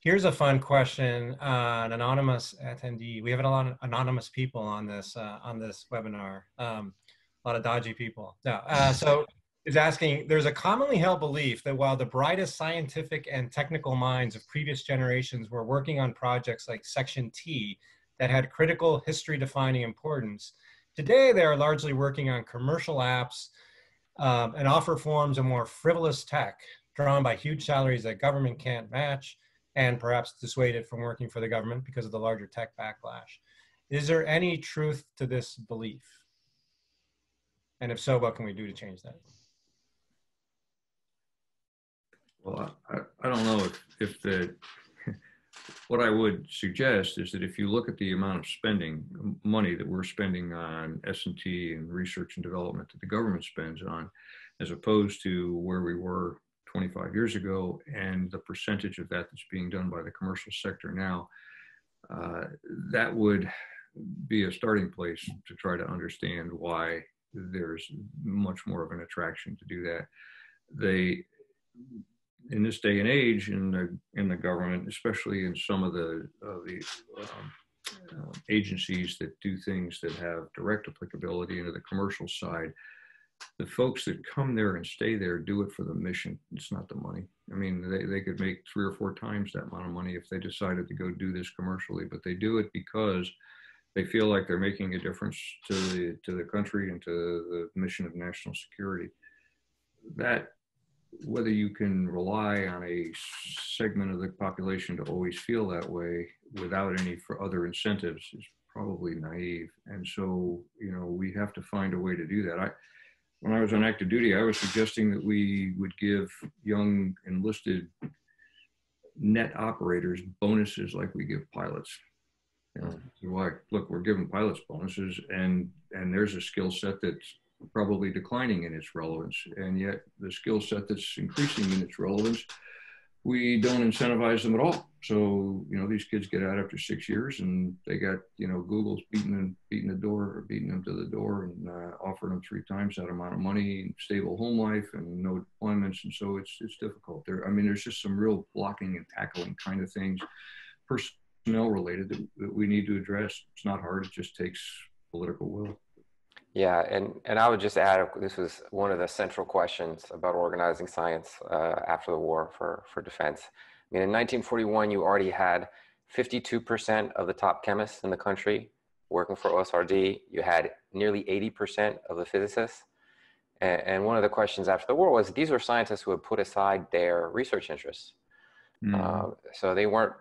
here's a fun question. Uh, an anonymous attendee. We have a lot of anonymous people on this uh, on this webinar. Um, a lot of dodgy people. No. Uh, so is asking. There's a commonly held belief that while the brightest scientific and technical minds of previous generations were working on projects like Section T that had critical history defining importance. Today, they are largely working on commercial apps um, and offer forms of more frivolous tech drawn by huge salaries that government can't match and perhaps dissuaded from working for the government because of the larger tech backlash. Is there any truth to this belief? And if so, what can we do to change that? Well, I, I don't know if, if the what I would suggest is that if you look at the amount of spending money that we're spending on S&T and research and development that the government spends on, as opposed to where we were 25 years ago and the percentage of that that's being done by the commercial sector now, uh, that would be a starting place to try to understand why there's much more of an attraction to do that. They in this day and age in the in the government, especially in some of the uh, the um, uh, agencies that do things that have direct applicability into the commercial side, the folks that come there and stay there do it for the mission. It's not the money. I mean, they, they could make three or four times that amount of money if they decided to go do this commercially, but they do it because they feel like they're making a difference to the to the country and to the mission of national security. That whether you can rely on a segment of the population to always feel that way without any for other incentives is probably naive. And so, you know, we have to find a way to do that. I, when I was on active duty, I was suggesting that we would give young enlisted net operators bonuses like we give pilots. You know, so why? Look, we're giving pilots bonuses, and and there's a skill set that's probably declining in its relevance. And yet the skill set that's increasing in its relevance, we don't incentivize them at all. So, you know, these kids get out after six years and they got, you know, Google's beating them, beating the door or beating them to the door and uh, offering them three times that amount of money, stable home life and no deployments. And so it's, it's difficult there. I mean, there's just some real blocking and tackling kind of things, personnel related that, that we need to address. It's not hard. It just takes political will. Yeah, and, and I would just add, this was one of the central questions about organizing science uh, after the war for, for defense. I mean, in 1941, you already had 52% of the top chemists in the country working for OSRD. You had nearly 80% of the physicists. And, and, one of the questions after the war was, these were scientists who had put aside their research interests. Mm. Uh, so they weren't,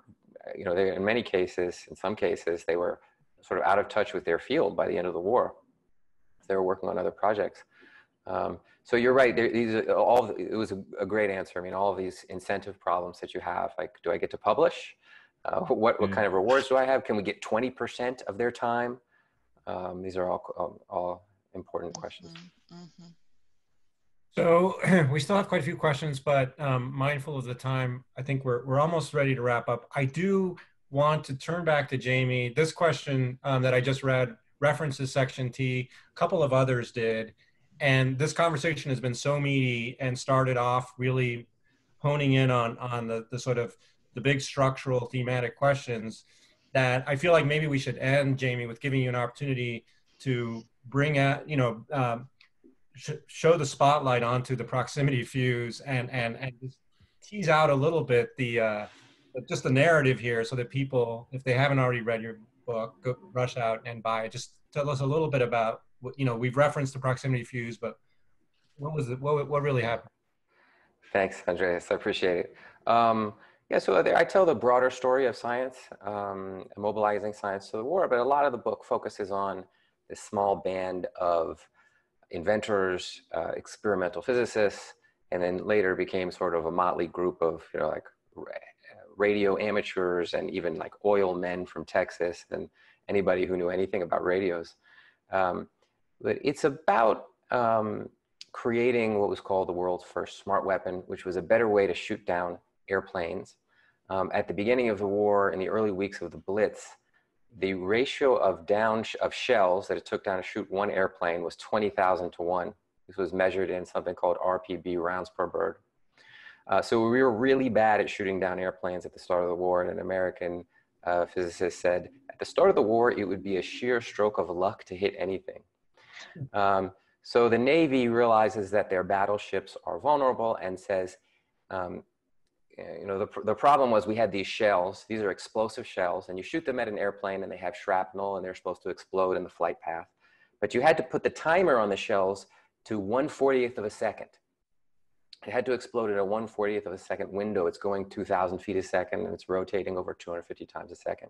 you know, they, in many cases, in some cases, they were sort of out of touch with their field by the end of the war they were working on other projects. Um, so you're right. There, these are all. It was a, a, great answer. I mean, all of these incentive problems that you have, like, do I get to publish? Uh, [LAUGHS] what what kind of rewards do I have? Can we get 20% of their time? Um, these are all all, all important questions. Mm-hmm. mm-hmm. So [CLEARS THROAT] we still have quite a few questions, but um, mindful of the time, I think we're we're almost ready to wrap up. I do want to turn back to Jamie. This question um, that I just read references Section T, a couple of others did. And this conversation has been so meaty and started off really honing in on, on the, the sort of the big structural thematic questions that I feel like maybe we should end, Jamie, with giving you an opportunity to bring out, you know, um, sh- show the spotlight onto the proximity fuse and, and, and tease out a little bit the, uh, just the narrative here so that people, if they haven't already read your book, go, rush out and buy. Just tell us a little bit about what, you know, we've referenced the proximity fuse, but what was it, what, what really happened? Thanks, Andrés. I appreciate it. Um, yeah, so I tell the broader story of science, um, mobilizing science to the war, but a lot of the book focuses on this small band of inventors, uh, experimental physicists, and then later became sort of a motley group of, you know, like radio amateurs and even like oil men from Texas and anybody who knew anything about radios. Um, but it's about um, creating what was called the world's first smart weapon, which was a better way to shoot down airplanes. Um, at the beginning of the war, in the early weeks of the Blitz, the ratio of down sh of shells that it took down to shoot one airplane was 20,000 to one. This was measured in something called RPB rounds per bird. Uh, so we were really bad at shooting down airplanes at the start of the war. And an American uh, physicist said, at the start of the war, it would be a sheer stroke of luck to hit anything. Um, so the Navy realizes that their battleships are vulnerable and says, um, you know, the, the problem was we had these shells. These are explosive shells, and you shoot them at an airplane and they have shrapnel and they're supposed to explode in the flight path. But you had to put the timer on the shells to 1 40th of a second. It had to explode at a 1 40th of a second window. It's going 2,000 feet a second and it's rotating over 250 times a second.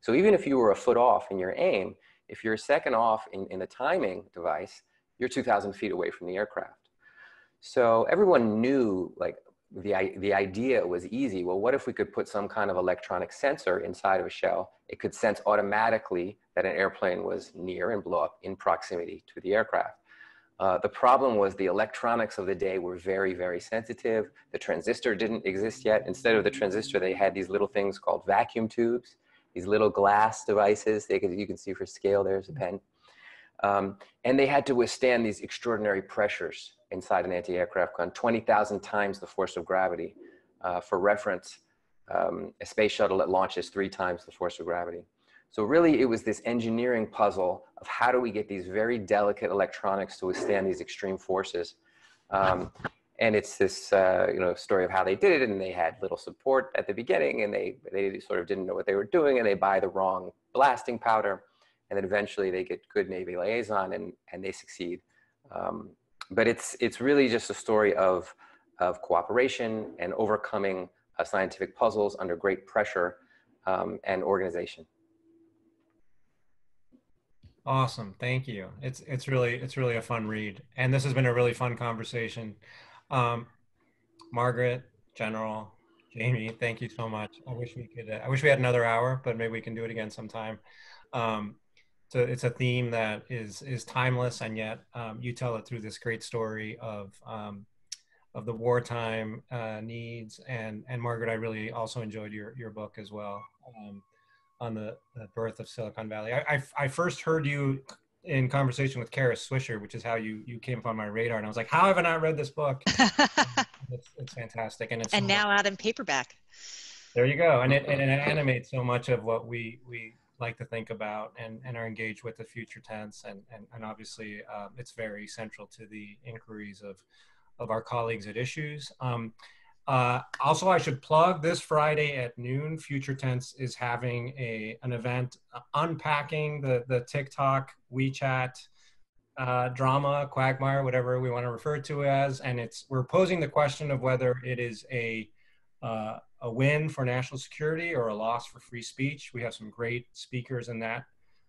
So even if you were a foot off in your aim, if you're a second off in, in the timing device, you're 2,000 feet away from the aircraft. So everyone knew like the, the idea was easy. Well, what if we could put some kind of electronic sensor inside of a shell? It could sense automatically that an airplane was near and blow up in proximity to the aircraft. Uh, the problem was the electronics of the day were very, very sensitive. The transistor didn't exist yet. Instead of the transistor, they had these little things called vacuum tubes, these little glass devices. They could, you can see for scale, there's a pen. Um, and they had to withstand these extraordinary pressures inside an anti-aircraft gun, 20,000 times the force of gravity. Uh, for reference, um, a space shuttle that launches three times the force of gravity. So really it was this engineering puzzle of how do we get these very delicate electronics to withstand these extreme forces. Um, and it's this uh, you know story of how they did it and they had little support at the beginning and they, they sort of didn't know what they were doing and they buy the wrong blasting powder and then eventually they get good Navy liaison and, and they succeed. Um, but it's, it's really just a story of, of cooperation and overcoming uh, scientific puzzles under great pressure um, and organization. Awesome, thank you. It's it's really it's really a fun read, and this has been a really fun conversation. Um, Margaret, General, Jamie, thank you so much. I wish we could. Uh, I wish we had another hour, but maybe we can do it again sometime. Um, so it's a theme that is is timeless, and yet um, you tell it through this great story of um, of the wartime uh, needs. And and Margaret, I really also enjoyed your your book as well. Um, on the, the birth of Silicon Valley. I, I, I, first heard you in conversation with Kara Swisher, which is how you you came up on my radar, and I was like, how have I not read this book? [LAUGHS] it's, it's, fantastic, and it's and now out in paperback. There you go, and it and it animates so much of what we we like to think about and, and are engaged with the future tense and, and, and obviously uh, it's very central to the inquiries of, of our colleagues at issues. Um, uh, also, I should plug this Friday at noon. Future Tense is having a an event uh, unpacking the the TikTok, WeChat uh, drama, quagmire, whatever we want to refer to as, and it's we're posing the question of whether it is a uh, a win for national security or a loss for free speech. We have some great speakers in that.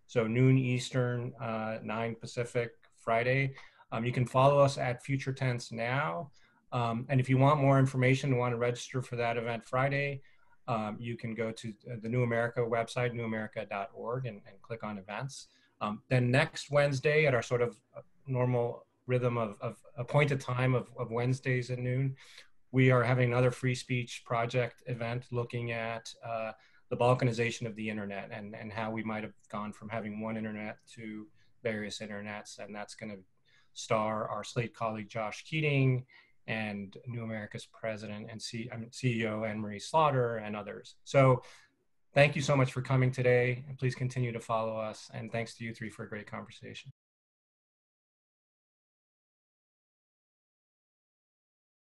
So noon Eastern, uh, nine Pacific, Friday. Um, you can follow us at Future Tense now. Um, and if you want more information and want to register for that event Friday, um, you can go to the New America website, newamerica.org, and, and click on events. Um, then next Wednesday, at our sort of uh, normal rhythm of, of appointed time of, of Wednesdays at noon, we are having another free speech project event looking at uh, the balkanization of the internet and, and how we might have gone from having one internet to various internets. And that's going to star our Slate colleague Josh Keating and New America's president and C- I mean, CEO Anne Marie Slaughter and others. So thank you so much for coming today. And please continue to follow us. And thanks to you three for a great conversation.